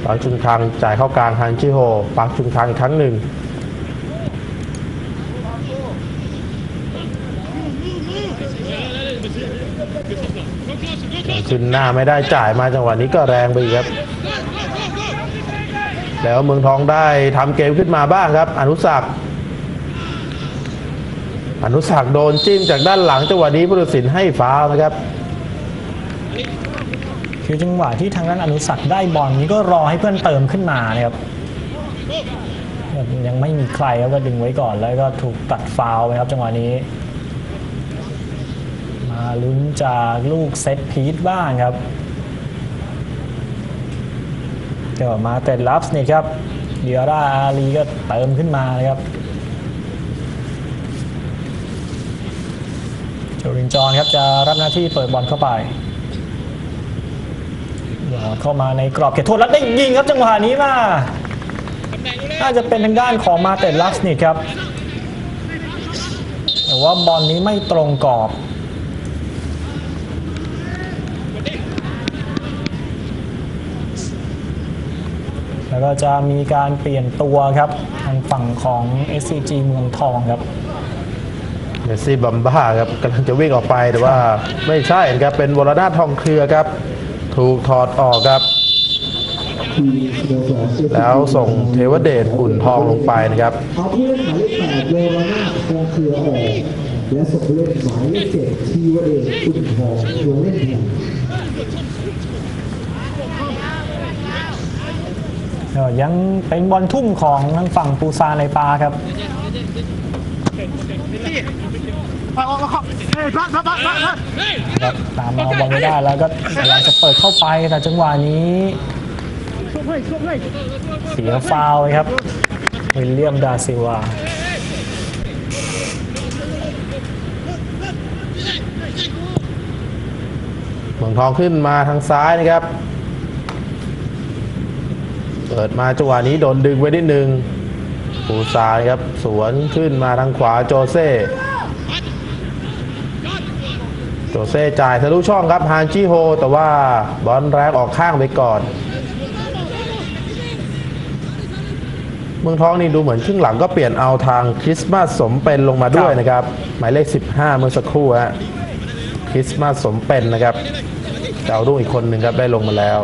ปาร์กชุนคังจ่ายเข้ากลางฮันจิโฮปาร์กชุนคังอีกครั้งหนึ่งขึ้นหน้าไม่ได้จ่ายมาจังหวะนี้ก็แรงไปครับ แล้วเมืองทองได้ทำเกมขึ้นมาบ้างครับ อนุสักอนุสักโดนจิ้มจากด้านหลังจังหวะนี้ผู้ตัดสินให้ฟาวนะครับ คือจังหวะที่ทางด้านอนุสักดิ์ได้บอลนี้ก็รอให้เพื่อนเติมขึ้นมานะครับยังไม่มีใครครับก็ดึงไว้ก่อนแล้วก็ถูกตัดฟาวไปครับจังหวะนี้ มาลุ้นจากลูกเซตพีทบ้างครับเดี๋ยวมาเต็ดลับส์นี่ครับเดียร่าอาลีก็เติมขึ้นมาเลยครับโจรินจอนครับจะรับหน้าที่เปิดบอลเข้าไป เข้ามาในกรอบเขตโทษแล้วได้ยิงครับจังหวะนี้มาน่าจะเป็นทางด้านของมาเตลักษนิกครับ แต่ว่าบอลนี้ไม่ตรงกรอบแล้วก็จะมีการเปลี่ยนตัวครับ ทางฝั่งของ SCG เมืองทองครับเมสซี่บัมบ้าครับกำลังจะวิ่งออกไปแต่ว่าไม่ใช่ครับเป็นวรนาถทองเครือครับ ถูกถอดออกครับทีมสโมสรเอฟซีแล้วส่งเทวเดชอุ่นทองลงไปนะครับเอาผู้เล่นหมายเลขแปดวรนาถทองเครือออกและส่งผู้เล่นหมายเลขเจ็ดเทวเดชอุ่นทองลงเล่นแทนเออยังเป็นบอลทุ่มของทางฝั่งปูซานในปาครับ ครับตามเอาบอลไม่ได้แล้วก็พยายามจะเปิดเข้าไปแต่จังหวะนี้เสียฟาวเลยครับวิลเลียมดาซิวาเมืองทองขึ้นมาทางซ้ายนะครับ เปิดมาจังหวะนี้โดนดึงไว้นิดนึงปูซานครับ สวนขึ้นมาทางขวาโจเซ่ โจเซ่จ่ายทะลุช่องครับฮานจิโฮ แต่ว่าบอลแรงออกข้างไปก่อน เมืองทองนี่ดูเหมือนครึ่งหลังก็เปลี่ยนเอาทางคริสต์มาสสมเป็นลงมาด้วยนะครับ หมายเลข 15 เมื่อสักครู่ฮะคริสต์มาสสมเป็นนะครับดาวรุ่งอีกคนหนึ่งครับได้ลงมาแล้ว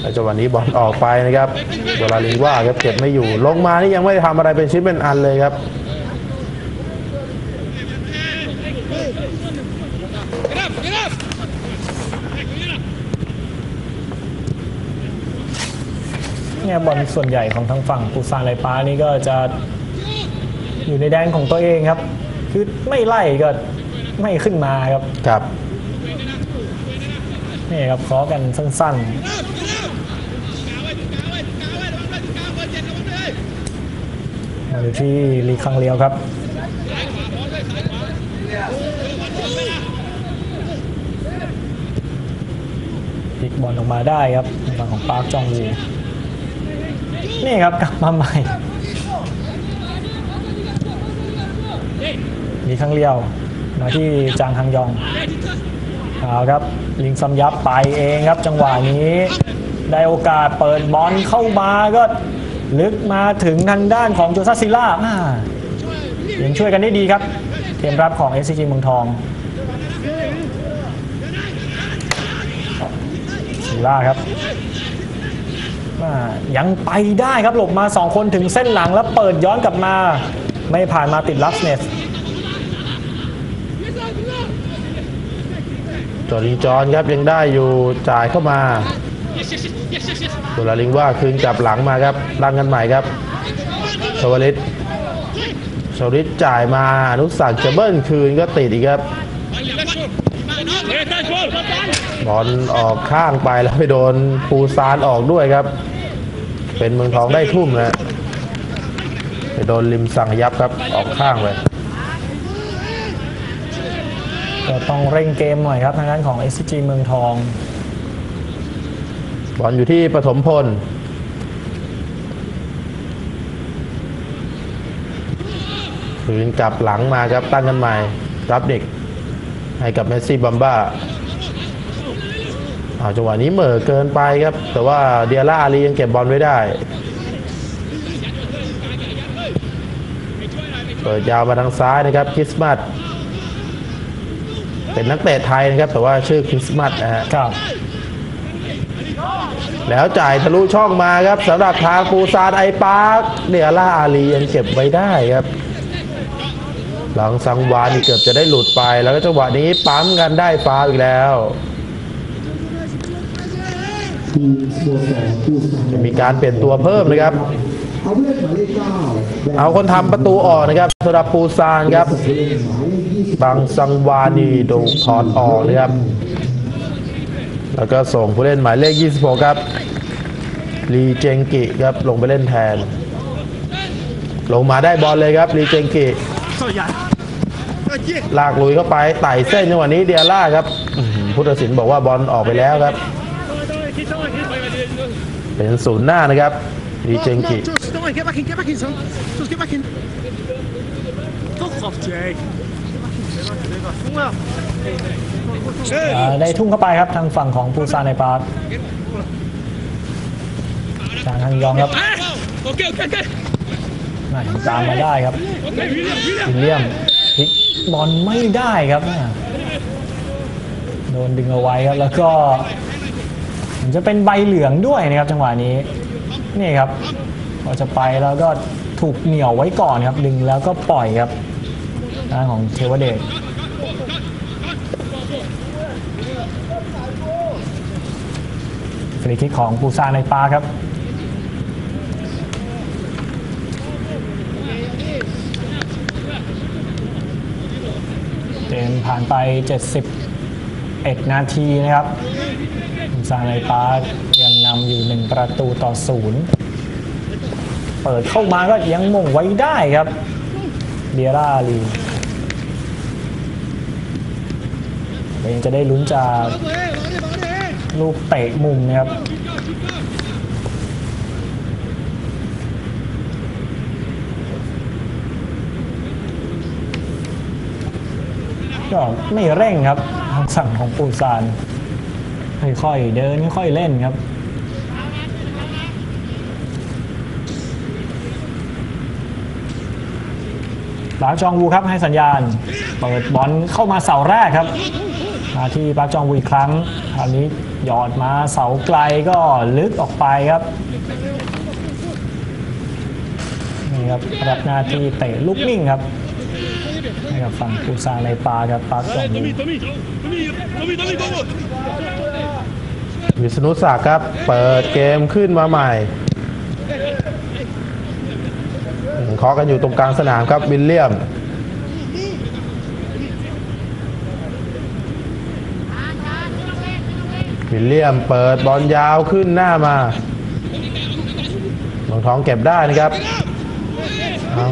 แต่จังหวะนี้บอลออกไปนะครับเวลาลิงว่าครับเก็บไม่อยู่ ลงมานี่ยังไม่ได้ทำอะไรเป็นชิ้นเป็นอันเลยครับ เนี่ยบอลส่วนใหญ่ของทางฝั่งปูซานไรปานี่ก็จะอยู่ในแดนของตัวเองครับ คือไม่ไล่ก็ไม่ขึ้นมาครับครับนี่ครับเคาะกันสั้นๆมาดูที่ลีคังเลียวครับพลิกบอลออกมาได้ครับทางฝั่งของปาร์คจองวู นี่ครับกลับมาใหม่ มีครั้งเดียวมาที่จางฮังยองเอาครับลิงซัมยับไปเองครับจังหวะนี้ ได้โอกาสเปิดบอลเข้ามาก็ลึกมาถึงทางด้านของโจซัสซิล่าอ่ายังช่วยกันได้ดีครับเกมรับของ SCG เมืองทองซิล่าครับ ยังไปได้ครับหลบมา 2 คนถึงเส้นหลังแล้วเปิดย้อนกลับมา ไม่ผ่านมาติดลัฟเนสจอริงจอนครับยังได้อยู่จ่ายเข้ามาตัวลาลิงว่าคืนกลับหลังมาครับตั้งกันใหม่ครับชวลิตชวลิตจ่ายมาอนุสักจะเบิ้ลคืนก็ติดอีกครับบอลออกข้างไปแล้วไปโดนปูซานออกด้วยครับ เป็นเมืองทองได้ทุ่มนะไปโดนริมสั่งยับครับออกข้างไปก็ต้องเร่งเกมหน่อยครับทางด้านของ SCG เมืองทองบอลอยู่ที่ปฐมพลคืนกลับหลังมาครับตั้งกันใหม่ รับเด็กให้กับเมสซี่บัมบ้า เอาจังหวะนี้เหม่อเกินไปครับ แต่ว่าเดียร่าอาลียังเก็บบอลไว้ได้เปิดยาวมาทางซ้ายนะครับคริสต์มาสเป็นนักเตะไทยนะครับ แต่ว่าชื่อคริสต์มาสนะฮะครับแล้วจ่ายทะลุช่องมาครับสำหรับทางปูซานไอปาร์คเดียร่าอาลียังเก็บไว้ได้ครับ หลังสังวานนี่เกือบจะได้หลุดไปแล้วก็จังหวะนี้ปั๊มกันได้ฟาวล์อีกแล้วที มีการเปลี่ยนตัวเพิ่มนะครับ เอาคนทำประตูออกนะครับสำหรับปูซานครับ บางสังวานีโดนถอดออกนะครับ แล้วก็ส่งผู้เล่นหมายเลข 26 ครับ ลีเจงกิครับลงไปเล่นแทน ลงมาได้บอลเลยครับ ลีเจงกิลากลุยเข้าไปไต่เส้นจังหวะนี้เดียร่าครับอื้อหือผู้ตัดสินบอกว่าบอลออกไปแล้วครับ เป็นศูนย์หน้านะครับลีเจงกิ Just, don't worry, get back in, get back in, son. Just get back in. Fuck off, Jake. Well. เอ่อได้ทุ่งเข้าไปครับทางฝั่งของปูซานในปาร์คจางทางยองครับ Okay, okay, okay. มาตามมาได้ครับ Okay, William, William. วิลเลียมพลิกบอลไม่ได้ครับอ่าโดนดึงเอาไว้ครับแล้วก็เห มือนจะเป็นใบเหลืองด้วยนะครับจังหวะนี้นี่ครับพอจะไปแล้วก็ถูกเหนี่ยวไว้ก่อนครับดึงแล้วก็ปล่อยครับทางของเทวเดชฟรีคิกของปูซาในปาครับเกมผ่านไป 71 นาทีนะครับ ซานไนปาร์คยังนำอยู่1ประตูต่อศูนย์เปิดเข้ามาก็ยังมงไว้ได้ครับเดียร่าลีเองจะได้ลุ้นจากลูกเตะมุมนะครับก็ไม่เร่งครับทางสั่งของปูซาน ค่อยๆเดินค่อยๆเล่นครับปาร์คจองวูครับให้สัญญาณ เปิดบอลเข้ามาเสาแรกครับ มาที่ปาร์คจองวูอีกครั้งคราวนี้หยอดมาเสาไกลก็ลึกออกไปครับนี่ครับรับหน้าที่เตะลูกนิ่งครับให้กับฝั่งปูซาในปาครับปาร์คจองวู วิษณุศักดิ์ครับ เปิดเกมขึ้นมาใหม่เคาะกันอยู่ตรงกลางสนามครับวิลเลียม วิลเลียมเปิดบอลยาวขึ้นหน้ามาเมืองทองเก็บได้นะครับ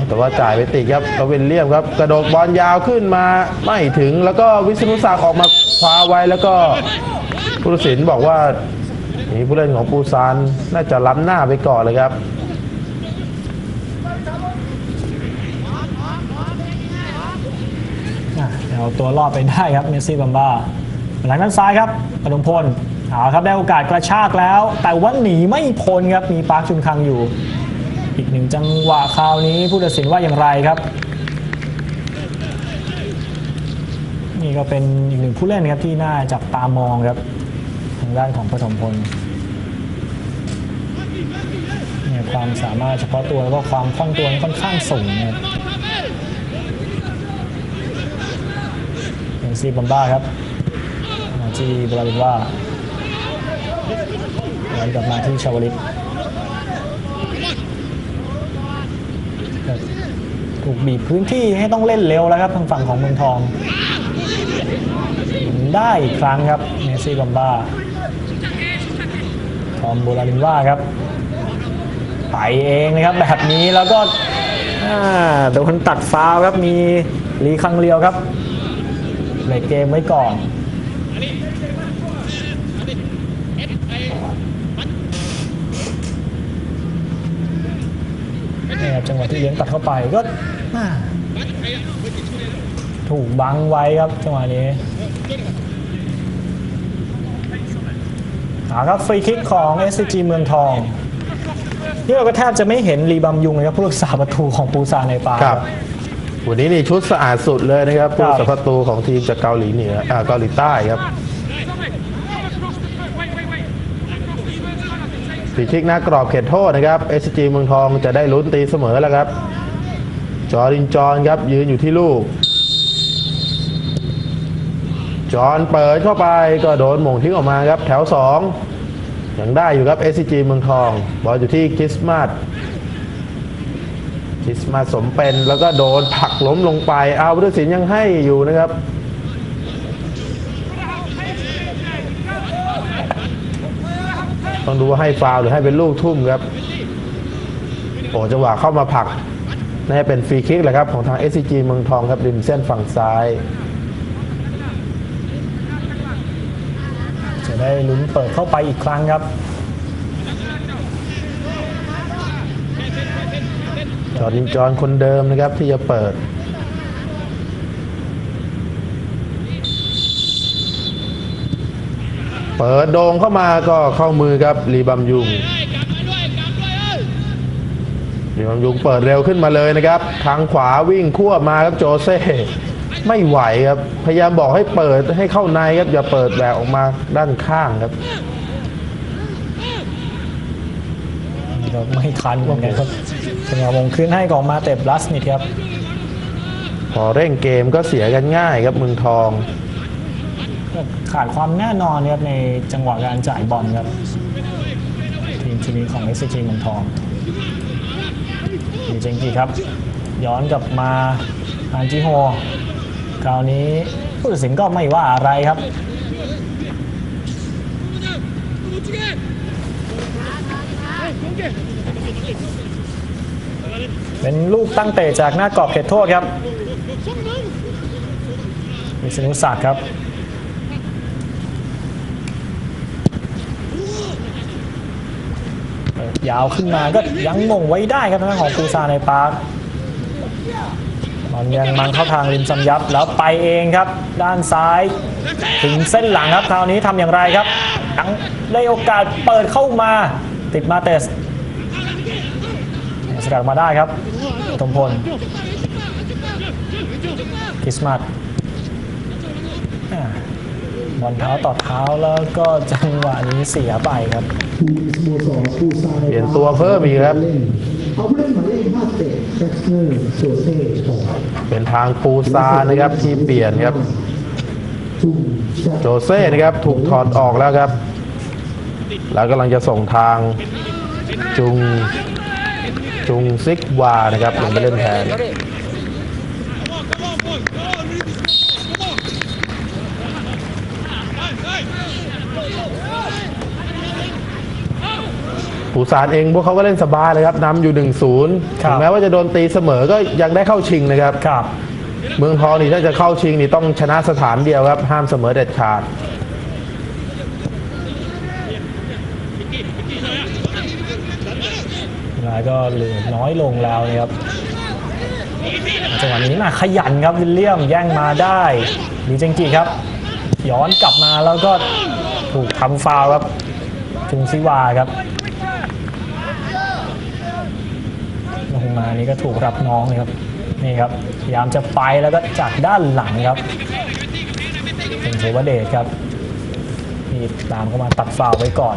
แต่ว่าจ่ายไปติดครับแล้ววิลเลียมครับ กระโดดบอลยาวขึ้นมาไม่ถึงแล้วก็วิษณุศักดิ์ออกมาคว้าไว้แล้วก็ ผู้ตัดสินบอกว่านี่ผู้เล่นของปูซานน่าจะล้ำหน้าไปก่อนเลยครับ เอาตัวรอดไปได้ครับเมสซี่บัมบ้าหลังด้านซ้ายครับปฐมพลเอาครับได้โอกาสกระชากแล้ว แต่ว่าหนีไม่พ้นครับมีปาร์คชุนคังอยู่ อีกหนึ่งจังหวะคราวนี้ผู้ตัดสินว่าอย่างไรครับ นี่ก็เป็นอีกหนึ่งผู้เล่นครับที่น่าจับตามองครับางด้านของปฐมพลเนี่ยความสามารถเฉพาะตัวแล้วก็ความคล่องตัวนี่ค่อนข้างสูงเนะครับเอ็นซีบัมบ้าครับมาที่บราวินว่าย้อนกลับมาที่ชาวลิตครับถูกบีบพื้นที่ให้ต้องเล่นเร็วแล้วครับทางฝั่งของเมืองทอง ได้อีกครั้งครับเมซี่บัมบ้า อมโบราลินว่าครับไปเองนะครับแบบนี้แล้วก็อ่าโดนตัดฟาวล์ครับมีลีคังเลียวครับเบรกเกมไว้ก่อนนี่ครับจังหวะที่เลี้ยงตัดเข้าไปก็อ่าถูกบังไว้ครับจังหวะนี้ เอาครับฟรีคิกของ SCG เมืองทอง นี่เราก็แทบจะไม่เห็นรีบัมยุงเลยครับผู้รักษาประตูของปูซานในปาครับ วันนี้นี่ชุดสะอาดสุดเลยนะครับครัผู้บสัประตูของทีมจากเกาหลีเหนืออ่าเกาหลีใต้ครับฟรีคิกหน้ากรอบเขตโทษนะครับ SG เมืองทองจะได้ลุ้นตีเสมอแล้วครับ จอรินจอนครับยืนอยู่ที่ลูก จอนเปิดเข้าไปก็โดนหม่งทิ้งออกมาครับ แถว 2 ยังได้อยู่ครับ SCG เมืองทอง บอลอยู่ที่คริสต์มาสคริสต์มาสสมเป็นแล้วก็โดนผลักล้มลงไป เอาพุทธศิลป์ยังให้อยู่นะครับต้องดูว่าให้ฟาวหรือให้เป็นลูกทุ่มครับโอ้จังหวะเข้ามาผลักน่าจะเป็นฟรีคิกแหละครับ ของทาง SCG เมืองทองครับริมเส้นฝั่งซ้าย จะ ได้ลุ้นเปิดเข้าไปอีกครั้งครับจอร์ดินจอนคนเดิมนะครับที่จะเปิดเปิดโด่งเข้ามาก็เข้ามือครับรีบัมยุงรีบัมยุงเปิดเร็วขึ้นมาเลยนะครับ ทางขวาวิ่งคั่วมาครับโจเซ่ ไม่ไหวครับ พยายามบอกให้เปิดให้เข้าในครับ อย่าเปิดแบกออกมาด้านข้างครับก็ไม่คันเหมือนกันครับจังหวะมงขึ้นให้กองมาเตะบลัสนิดครับ พอเร่งเกมก็เสียกันง่ายครับเมืองทองก็ขาดความแน่นอนครับในจังหวะการจ่ายบอลครับ ทีมชุดนี้ของ s c เมืองทองมีเจงกีครับ ย้อนกลับมาอันจิโฮ คราวนี้ผู้ตัดสินก็ไม่ว่าอะไรครับเป็นลูกตั้งเตะจากหน้ากรอบเขตโทษครับวิษณุศักดิ์ครับ ยาวขึ้นมาก็ยังมงไว้ได้ครับทางของปูซาในปาร์ค อลยังมันเข้าทางริมซัมยับแล้วไปเองครับ ด้านซ้าย ถึงเส้นหลังครับคราวนี้ทำอย่างไรครับยังได้โอกาสเปิดเข้ามาติดมาเตสสกัดมาได้ครับทมพลคริสต์มาสอ่าบอลเท้าต่อเท้าแล้วก็จังหวะนี้เสียไปครับทีมสโมสรปูซานเปลี่ยนตัวเพิ่มอีกครับ เล่นเอาผู้เนอร์โซเซ่ออกเป็นทางปูซานะครับที่เปลี่ยนครับ โจเซ่นะครับถูกถอดออกแล้วครับ แล้วกำลังจะส่งทางจุงจุงซิกวานะครับลงไปเล่นแทน ปูซานเองพวกเขาก็เล่นสบายเลยครับนำอยู่1-0ครับถึงแม้ว่าจะโดนตีเสมอก็ยังได้เข้าชิงนะครับครับ เมืองทองนี่ถ้าจะเข้าชิงนี่ต้องชนะสถานเดียวครับ ห้ามเสมอเด็ดขาดเวลาก็เหลือน้อยลงแล้วนะครับจังหวะนี้มาขยันครับวิลเลียมแย่งมาได้ดีเจงกีครับ ย้อนกลับมาแล้วก็ถูกทำฟาวล์ครับจุงซิวาครับลง มานี่ก็ถูกรับน้องเลยครับนี่ครับพยายามจะไปแล้วก็จากด้านหลังครับเป็นเทวเดชครับนี่ตามเข้ามาตัดฟาวไว้ก่อน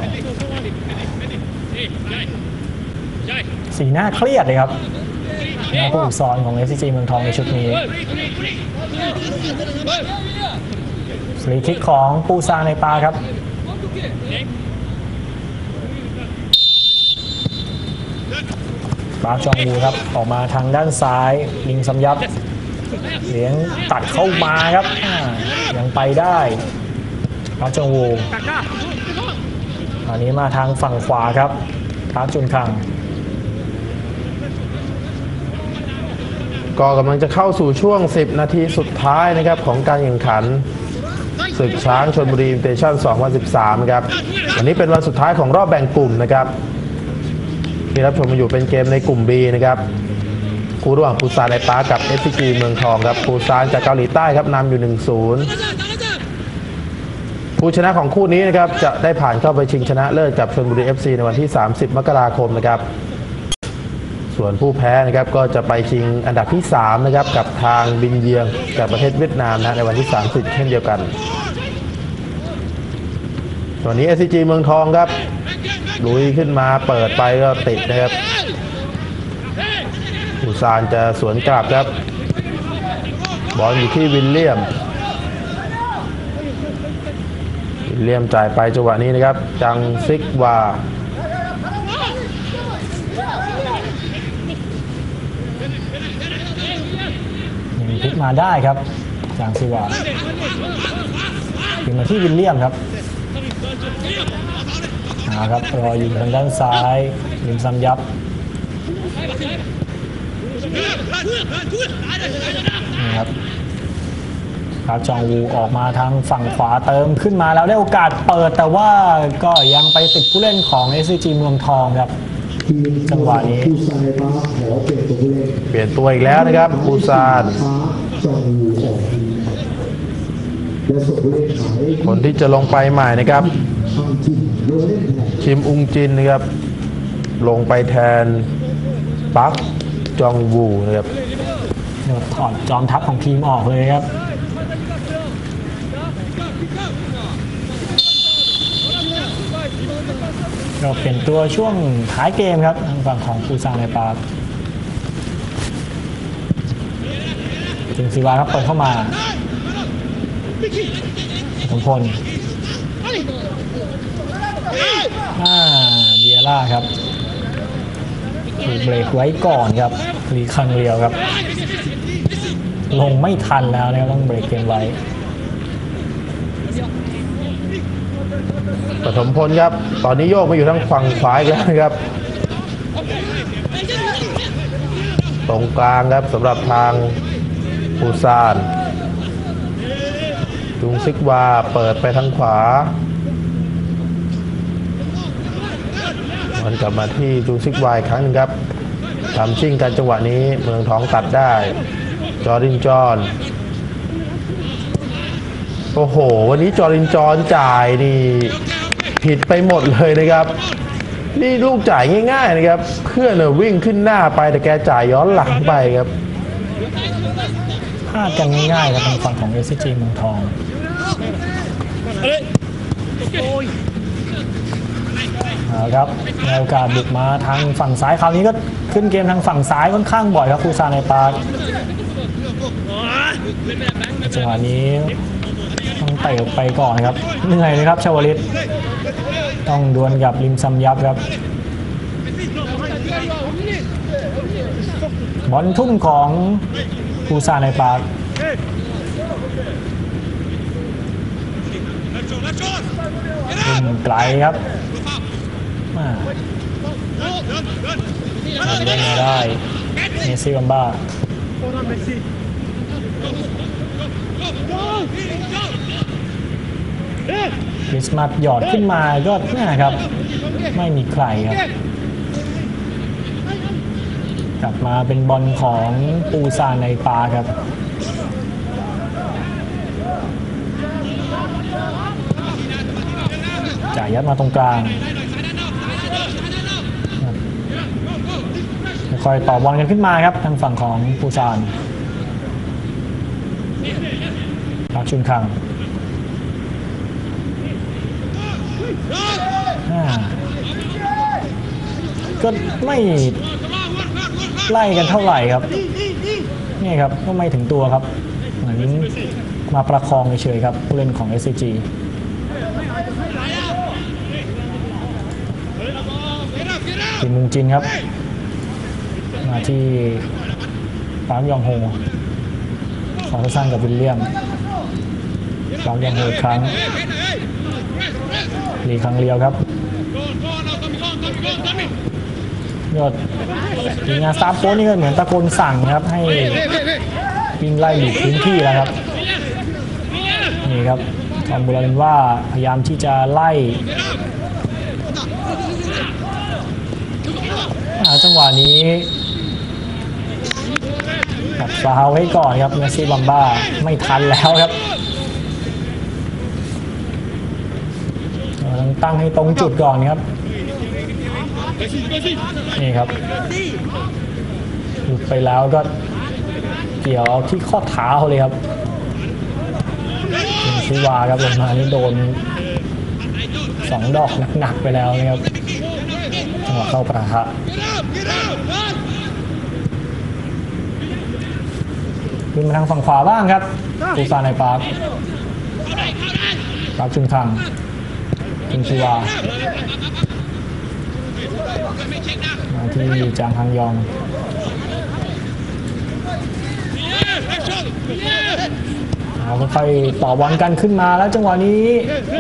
สีหน้าเครียดเลยครับหน้าผู้ฝึกสอนของ FCG เมืองทองในชุดนี้ฟรีคิกของปูซาในปาครับ ปาร์คจองวูครับออกมาทางด้านซ้ายยิงสำยับเลี้ยงตัดเข้ามาครับยังไปได้ปาร์คจองวูอันนี้มาทางฝั่งขวาครับปาร์คจุนคังก็กำลังจะเข้าสู่ช่วง 10 นาทีสุดท้ายนะครับของการแข่งขันศึกช้างชลบุรี Invitation 2013 ครับ วันนี้เป็นวันสุดท้ายของรอบแบ่งกลุ่มนะครับ ที่รับชมมาอยู่เป็นเกมในกลุ่ม B นะครับคู่ระหว่างปูซานไอปาร์คกับ SCG เมืองทองครับปูซานจากเกาหลีใต้ครับนำอยู่ 1-0 ผู้ชนะของคู่นี้นะครับจะได้ผ่านเข้าไปชิงชนะเลิศกับชนบุรี FC ในวันที่ 30 มกราคมนะครับ ส่วนผู้แพ้นะครับก็จะไปชิงอันดับที่ 3 นะครับ กับทางบินเยียงจากประเทศเวียดนามนะในวันที่ 30 เช่นเดียวกันส่วนนี้ SCG เมืองทองครับ ลุยขึ้นมาเปิดไปก็ติดนะครับอุซานจะสวนกลับครับ บอลอยู่ที่วิลเลียม วิลเลียมจ่ายไปจังหวะนี้นะครับ จังซิกวายังพลิกมาได้ครับจางซิวาขึ้นมาที่วิลเลียมครับาครับรออยู่ทางด้านซ้ายลิมซัมยับนี่ครับพาร์คจองวูออกมาทางฝั่งขวาเติมขึ้นมาแล้วได้โอกาสเปิดแต่ว่าก็ยังไปติดผู้เล่นของ SCG เมืองทองครับจังหวะนี้ผู้ชายมาเปลี่ยนตัวเปลี่ยนตัวอีกแล้วนะครับปูซานฟ้าจองวูออกทีมและส่งผู้เล่นหมายเลขคนที่จะลงไปใหม่นะครับ ทางทีมโดยเล่นแทนชิมอุงจินนะครับ ลงไปแทนปักจองวูนะครับเดี๋ยถอดจอมทัพของทีมออกเลยครับก็เปลี่ยนตัวช่วงท้ายเกมครับทางฝั่งของปูซานในปาร์คจึงศิวาครับเปิดเข้ามาสมพล อ่าเดียร่าครับถูกเบรกไว้ก่อนครับลีคังเรียวครับ ลงไม่ทันแล้วนะครับต้องเบรกเกมไว้ปฐมพลครับ ตอนนี้โยกมาอยู่ทางฝั่งขวาอีกแล้วครับ ตรงกลางครับสำหรับทางปูซานจุงซิกวาเปิดไปทางขวา มันกลับมาที่จุงซิกไวครั้งนึงครับทำชิ่งกันจังหวะนี้เมืองทองตัดได้ จอรินจอนโอ้โห วันนี้จอรินจอนจ่ายนี่ผิดไปหมดเลยนะครับ นี่ลูกจ่ายง่าย ๆ นะครับ เพื่อนเน่วิ่งขึ้นหน้าไปแต่แกจ่ายย้อนหลังไปครับพลาดกันง่ายๆครับทางฝั่งของ SCG เมืองทอง เอาครับในโอกาสบุกมาทางฝั่งซ้ายคราวนี้ก็ขึ้นเกมทางฝั่งซ้ายค่อนข้างบ่อยครับคูซาในปาร์คจังหวะนี้ต้องเตะออกไปก่อนครับเหนื่อยเลยครับชาวลิตต้องดวลกับริมซัมยับครับบอลทุ่มของคูซาในปาร์คทุ่มไกลครับ มาได้ไม่ได้เมซี่บัมบ้า Hold on, Messi. คริสมัสหยอดขึ้นมาก็นะครับ ไม่มีใครครับ กลับมาเป็นบอลของปูซานในปาครับจ่ายยัดมาตรงกลาง คอยต่อบอลกันขึ้นมาครับทางฝั่งของปูซานพักชุนคังก็ไม่ไล่กันเท่าไหร่ครับ นี่ครับก็ไม่ถึงตัวครับเหมือนมาประคองเฉยๆครับผู้เล่นของ SCG ทีมมุงจินครับ มาที่ปาร์คยองโฮขอสั้นๆกับวิลเลียมปาร์คยองโฮครั้งลีครั้งเดียวครับยอดทีมงานสตาร์โค้ชนี่ก็เหมือนตะโกนสั่งนะครับ ให้วิ่งไล่หลีกพื้นที่แล้วครับ นี่ครับทอมบูราเรนว่าพยายามที่จะไล่จังหวะนี้ ฟาวล์ไว้ก่อนครับเมสซี่บัมบ้าไม่ทันแล้วครับตั้งให้ตรงจุดก่อนครับนี่ครับหยุดไปแล้วก็เกี่ยวเอาที่ข้อเท้าเลยครับชิวาครับลงมานี่โดนสองดอกหนักๆไปแล้วนะครับจังหวะเข้าประทะ ขึ้นมาทางฝั่งขวาบ้างครับปูซานในปาร์คปาร์คจุนคังจุนชิวามาที่จางฮังยองเอาค่อยๆต่อบอลกันขึ้นมาแล้วจังหวะนี้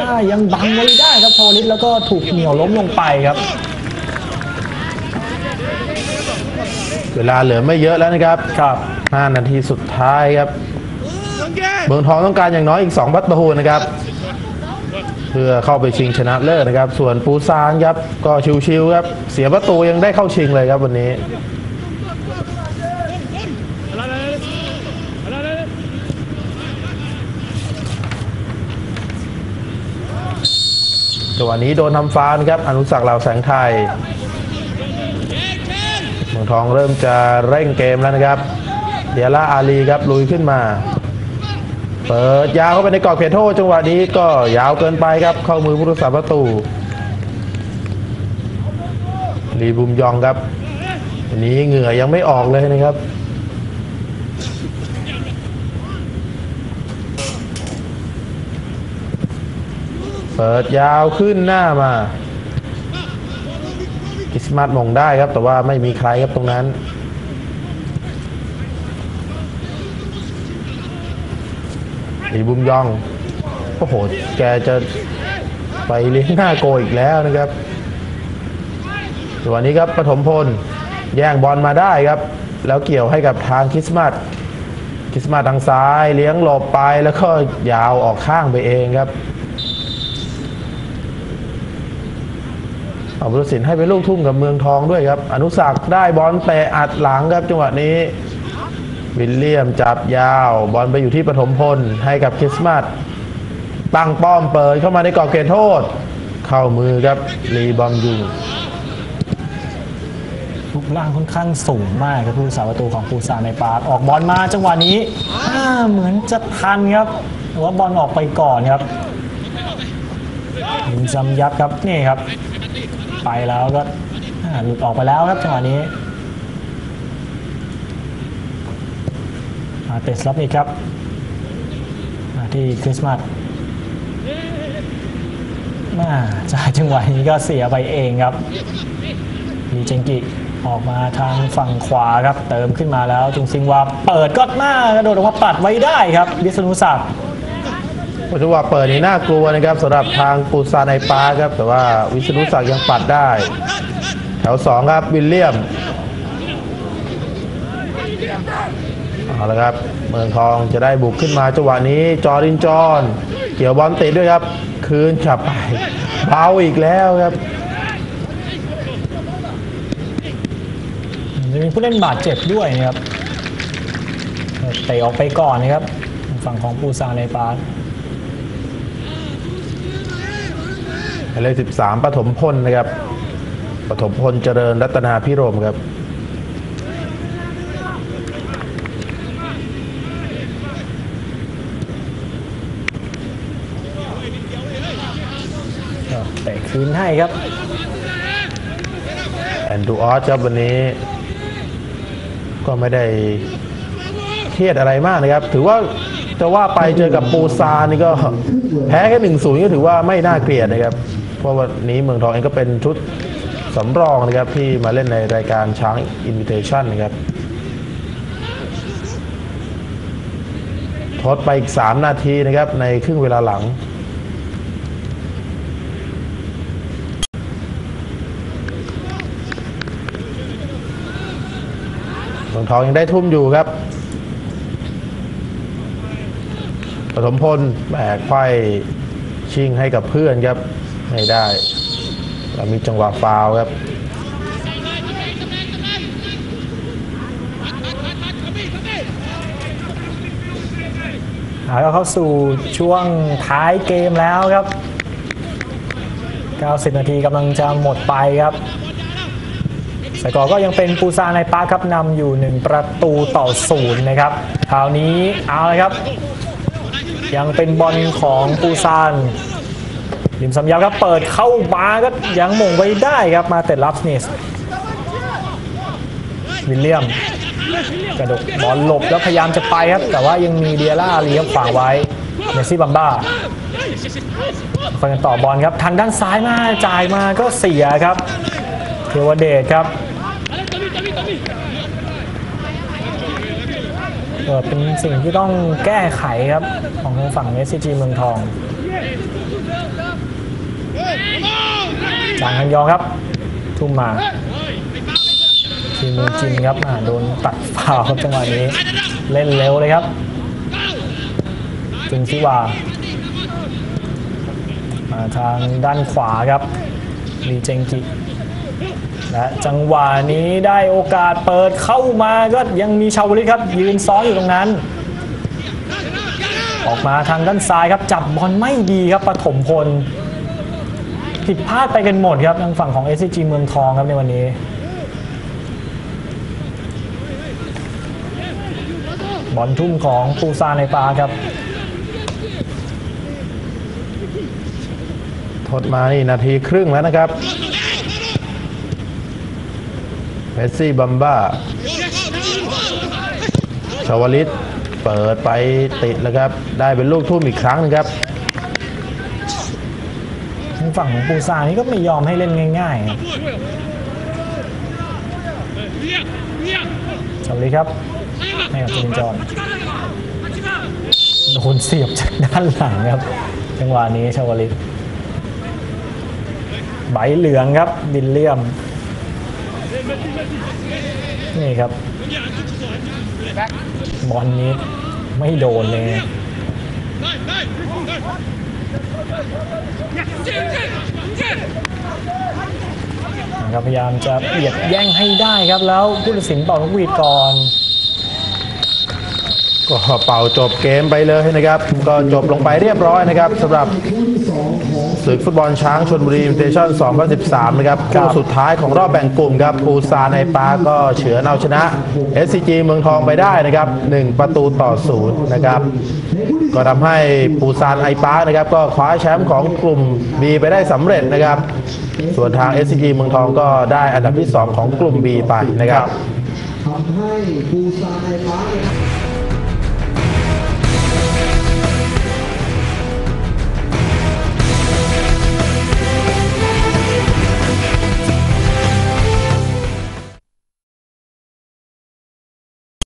อ่ายังบังไว้ได้ครับโทลิสแล้วก็ถูกเหนี่ยวล้มลงไปครับ เวลาเหลือไม่เยอะแล้วนะครับครับ 5 นาทีสุดท้ายครับ Don't get เมืองทองต้องการอย่างน้อยอีก 2 ประตูนะครับ เพื่อเข้าไปชิงชนะเลิศนะครับ ส่วนปูซานครับ ก็ชิวๆครับ เสียประตูยังได้เข้าชิงเลยครับวันนี้จังหวะนี้โดนทำฟาวล์นะครับ อนุสักษ์เหล่าแสงไทยเมืองทองเริ่มจะเร่งเกมแล้วนะครับ เดียร่าอาลีครับลุยขึ้นมา เปิดยาวเข้าไปในกรอบเขตโทษจังหวะนี้ก็ยาวเกินไปครับ เข้ามือผู้รักษาประตูลีบุมยองครับนี้เหงื่อยังไม่ออกเลยนะครับ เปิดยาวขึ้นหน้ามา คริสต์มาสมองได้ครับ แต่ว่าไม่มีใครครับตรงนั้น ลีบุมยองโอ้โหแกจะไปเลี้ยงหน้าโกลอีกแล้วนะครับส่วนนี้ครับปฐมพลแย่งบอลมาได้ครับ แล้วเกี่ยวให้กับทางคริสต์มาสคริสต์มาสทางซ้ายเลี้ยงหลบไปแล้วก็ยาวออกข้างไปเองครับเอาบุรสินให้เป็นลูกทุ่มกับเมืองทองด้วยครับ อนุสักได้บอลเตะอัดหลังครับจังหวะนี้ วิลเลียมจับยาว บอลไปอยู่ที่ปฐมพลให้กับคริสต์มาสตั้งป้อมเปิดเข้ามาในกรอบเขตโทษ เข้ามือครับลีบอมยุงรูปร่างค่อนข้างสูงมากครับผู้สาประตูของปูซานในปาร์คออกบอลมาจังหวะนี้เหมือนจะทันครับว่าบอลออกไปก่อนครับยิงจำยับครับนี่ครับ ไปแล้วก็หลุดออกไปแล้วครับจังหวะนี้มาเตะสลับอีกครับที่คริสต์มาสมาจาจังหวะนี้ก็เสียไปเองครับมีเจงกิออกมาทางฝั่งขวาครับ เติมขึ้นมาแล้วจุงซิงวาเปิดก็หน้ากระโดดออกมาปัดไว้ได้ครับวิษณุศักดิ์ปัจจุบันเปิดนี่น่ากลัวนะครับสำหรับทางปูซานในปาคครับ แต่ว่าวิษณุศักดิ์ยังปัดได้ แถวสองครับวิลเลียม เอาละครับ เมืองทองจะได้บุกขึ้นมาจังหวะนี้จอรินจอนเกี่ยวบอลติดด้วยครับ คืนขับไปเบาอีกแล้วครับจะมีผู้เล่นบาดเจ็บด้วยนะครับเตะออกไปก่อนนะครับ ฝั่งของปูซานในปาร์คหมายเลข13ปฐมพลนะครับปฐมพลเจริญรัตนาพิรมครับ ก็เตะ คืนให้ครับแอนดูออสครับวันนี้ ก็ไม่ได้เครียดอะไรมากนะครับ ถือว่าจะว่าไปเจอกับปูซานนี่ก็แพ้แค่หนึ่งศูนย์ก็ถือว่าไม่น่าเกลียดนะครับ เพราะวันนี้เมืองทองเองก็เป็นชุดสำรองนะครับที่มาเล่นในรายการช้างอินวิเทชันนะครับทดไปอีก 3 นาทีนะครับในครึ่งเวลาหลัง เมือง ทองยังได้ทุ่มอยู่ครับปฐมพลแบกไขว้ชิงให้กับเพื่อนครับ ไม่ได้แล้วมีจังหวะฟาวครับหาเข้าสู่ช่วงท้ายเกมแล้วครับ 90 นาทีกำลังจะหมดไปครับ สกอร์ก็ยังเป็นปูซานในปาร์คครับนำอยู่ 1 ประตูต่อศูนย์นะครับคราวนี้เอาเลยครับ ยังเป็นบอลของปูซานลิมสัมยาวครับเปิดเข้ามาก็ยังหม่งไว้ได้ครับมาเต็ดลับสเนสวิลเลียมกระดกบอลหลบแล้วพยายามจะไปครับ แต่ว่ายังมีเดียร่าลีครับขวางไว้เมซี่บัมบ้าคนกันต่อบอลครับทางด้านซ้ายมาจ่ายมาก็เสียครับเทวเดชครับ เออเป็นสิ่งที่ต้องแก้ไขครับ ของทางฝั่ง SCG เมืองทองจางฮันยองครับทุ่มมาทีมเมจินครับโดนตัดฟาวล์ครับจังหวะนี้ เล่นเร็วเลยครับจุนชิวามาทางด้านขวาครับลีเจงกิ และจังหวะนี้ได้โอกาสเปิดเข้ามาก็ยังมีชาวลิตครับยืนซ้อนอยู่ตรงนั้น ออกมาทางด้านซ้ายครับจับบอลไม่ดีครับปฐมพล ผิดพลาดไปกันหมดครับทางฝั่งของ SCG เมืองทองครับในวันนี้ บอลทุ่มของปูซาในปาครับทดมานี่นาทีครึ่งแล้วนะครับ เมสซี่บัมบ้าชาวลิตเปิดไปติดแล้วครับ ได้เป็นลูกทุ่มอีกครั้งนึงครับทางฝั่งของปูซานนี่ก็ไม่ยอมให้เล่นง่ายๆครับสวัสดีครับให้กับจินจอนโดนเสียบจากด้านหลังครับ จังหวะนี้ชาวลิตใบเหลืองครับบิลเลียม นี่ครับ บอลนี้ไม่โดนเลยนะครับพยายามจะเบียดแย่งให้ได้ครับแล้วผู้ตัดสินเป่านกหวีดก่อน ก็เป่าจบเกมไปเลยนะครับ ก็จบลงไปเรียบร้อยนะครับสำหรับศึกฟุตบอลช้างชลบุรี Invitation 2013 นะครับครัคู่สุดท้ายของรอบแบ่งกลุ่มครับปูซานไอปาร์คก็เฉือนเอาชนะ SCG เมืองทองไปได้นะครับ 1 ประตูต่อศูนย์นะครับ ก็ทำให้ปูซานไอปาร์คนะครับ ก็คว้าแชมป์ของกลุ่ม B ไปได้สำเร็จนะครับ ส่วนทาง SCG เมืองทองก็ได้อันดับที่ 2 ของกลุ่ม B ไปนะครับทำให้ปูซานในฟ้าเนี่ย